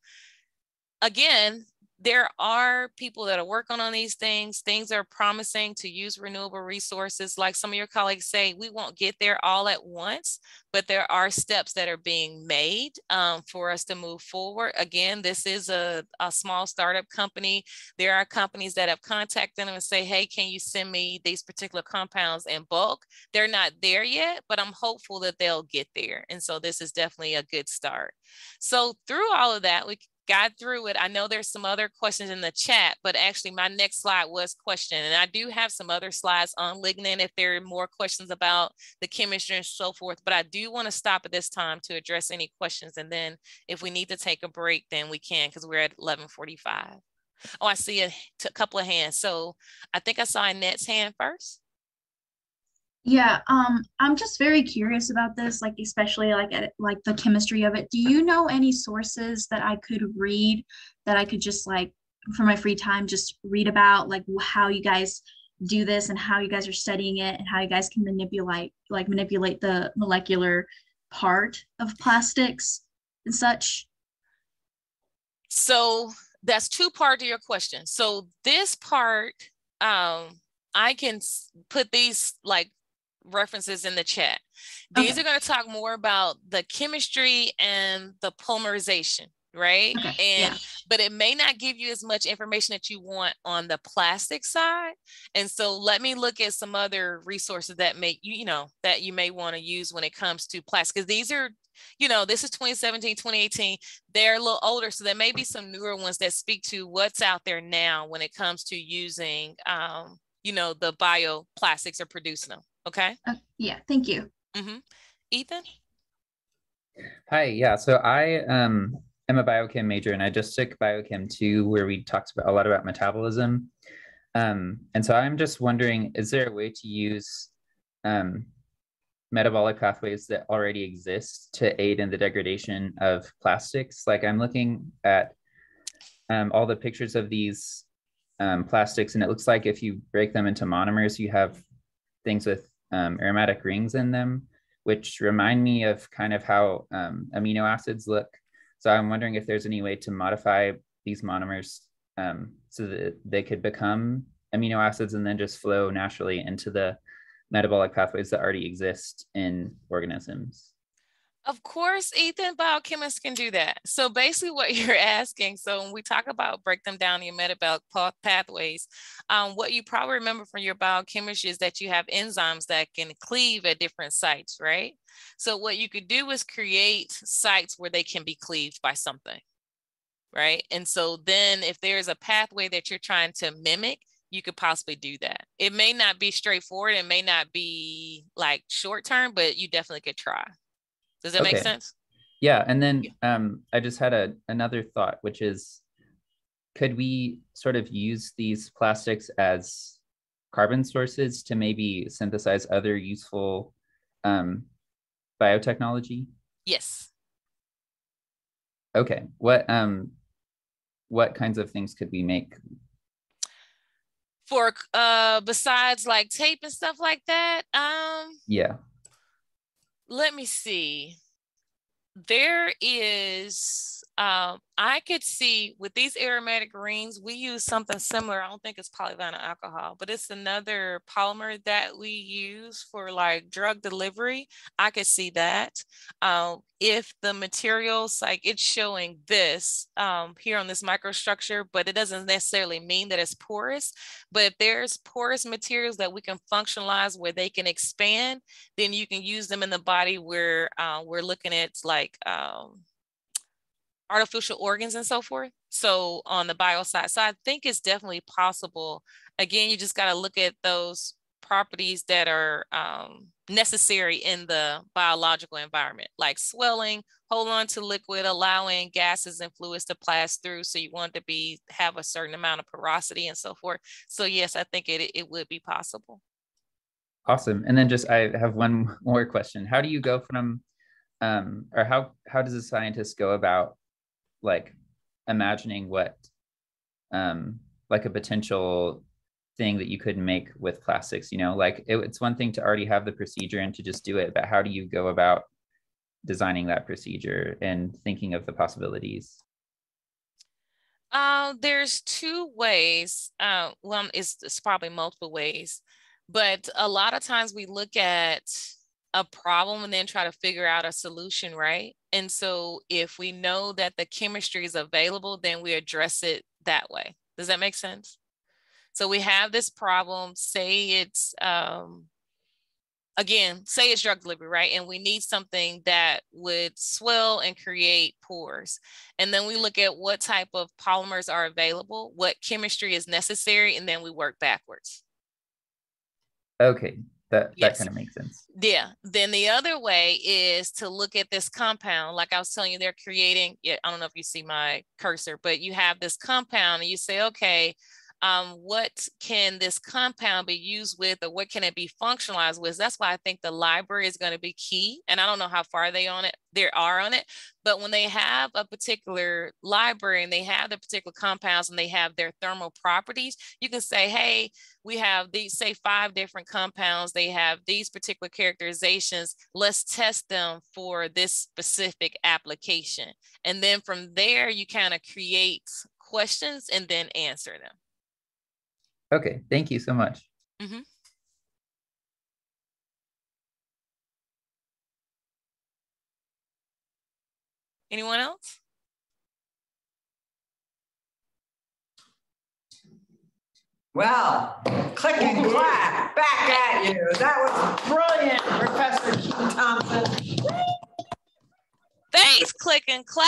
again, there are people that are working on these things. Things are promising to use renewable resources. Like some of your colleagues say, we won't get there all at once, but there are steps that are being made um, for us to move forward. Again, this is a, a small startup company. There are companies that have contacted them and say, hey, can you send me these particular compounds in bulk? They're not there yet, but I'm hopeful that they'll get there. And so this is definitely a good start. So through all of that, we got through it. I know there's some other questions in the chat, but actually my next slide was question. And I do have some other slides on lignin if there are more questions about the chemistry and so forth. But I do want to stop at this time to address any questions. And then if we need to take a break, then we can because we're at 1145. Oh, I see a, a couple of hands. So I think I saw Annette's hand first. Yeah, um, I'm just very curious about this, like especially like at, like the chemistry of it. Do you know any sources that I could read that I could just like for my free time just read about like how you guys do this and how you guys are studying it and how you guys can manipulate like manipulate the molecular part of plastics and such? So that's two part to your question. So this part, um, I can put these like references in the chat. These okay. are going to talk more about the chemistry and the polymerization, right? Okay. And yeah. but it may not give you as much information that you want on the plastic side. And so let me look at some other resources that may you, you know, that you may want to use when it comes to plastic. Because these are you know, this is 2017, 2018. They're a little older, so there may be some newer ones that speak to what's out there now when it comes to using, um, you know, the bioplastics or producing them. Okay. Uh, yeah. Thank you. Mm-hmm. Ethan. Hi. Yeah. So I um am a biochem major, and I just took biochem two, where we talked about a lot about metabolism. Um, and so I'm just wondering, is there a way to use um, metabolic pathways that already exist to aid in the degradation of plastics? Like I'm looking at um, all the pictures of these um, plastics, and it looks like if you break them into monomers, you have things with um, aromatic rings in them, which remind me of kind of how um, amino acids look. So I'm wondering if there's any way to modify these monomers um, so that they could become amino acids and then just flow naturally into the metabolic pathways that already exist in organisms. Of course, Ethan, biochemists can do that. So basically what you're asking, so when we talk about break them down your metabolic pathways, um, what you probably remember from your biochemistry is that you have enzymes that can cleave at different sites, right? So what you could do is create sites where they can be cleaved by something, right? And so then if there's a pathway that you're trying to mimic, you could possibly do that. It may not be straightforward, it may not be like short term, but you definitely could try. Does that okay. make sense? Yeah. And then um, I just had a, another thought, which is could we sort of use these plastics as carbon sources to maybe synthesize other useful um, biotechnology? Yes. Okay. What um what kinds of things could we make? For uh besides like tape and stuff like that? Um Yeah let me see. There is, um, I could see with these aromatic rings, we use something similar. I don't think it's polyvinyl alcohol, but it's another polymer that we use for like drug delivery. I could see that. Um, if the materials, like it's showing this um, here on this microstructure, but it doesn't necessarily mean that it's porous. But if there's porous materials that we can functionalize where they can expand, then you can use them in the body where uh, we're looking at like um, artificial organs and so forth. So on the bio side, so I think it's definitely possible. Again, you just got to look at those properties that are um, necessary in the biological environment, like swelling, hold on to liquid, allowing gases and fluids to pass through. So you want to be have a certain amount of porosity and so forth. So yes, I think it, it would be possible. Awesome. And then just I have one more question. How do you go from um or how how does a scientist go about like imagining what um like a potential thing that you could make with plastics, you know? Like it, it's one thing to already have the procedure and to just do it, but how do you go about designing that procedure and thinking of the possibilities? Uh, there's two ways. Uh, well, it's, it's probably multiple ways, but a lot of times we look at a problem and then try to figure out a solution, right? And so if we know that the chemistry is available, then we address it that way. Does that make sense? So we have this problem, say it's um, again, say it's drug delivery, right? And we need something that would swell and create pores. And then we look at what type of polymers are available, what chemistry is necessary, and then we work backwards. Okay, that, Yes. that kind of makes sense. Yeah. Then the other way is to look at this compound. Like I was telling you, they're creating, yeah, I don't know if you see my cursor, but you have this compound and you say, okay, um, what can this compound be used with or what can it be functionalized with? That's why I think the library is going to be key. And I don't know how far they on it, they are on it, but when they have a particular library and they have the particular compounds and they have their thermal properties, you can say, hey, we have these, say five different compounds, they have these particular characterizations, let's test them for this specific application. And then from there, you kind of create questions and then answer them. Okay, thank you so much. Mhm. Anyone else? Well, click and clap back at you. That was brilliant, Professor Key Thompson. Thanks, click and clap.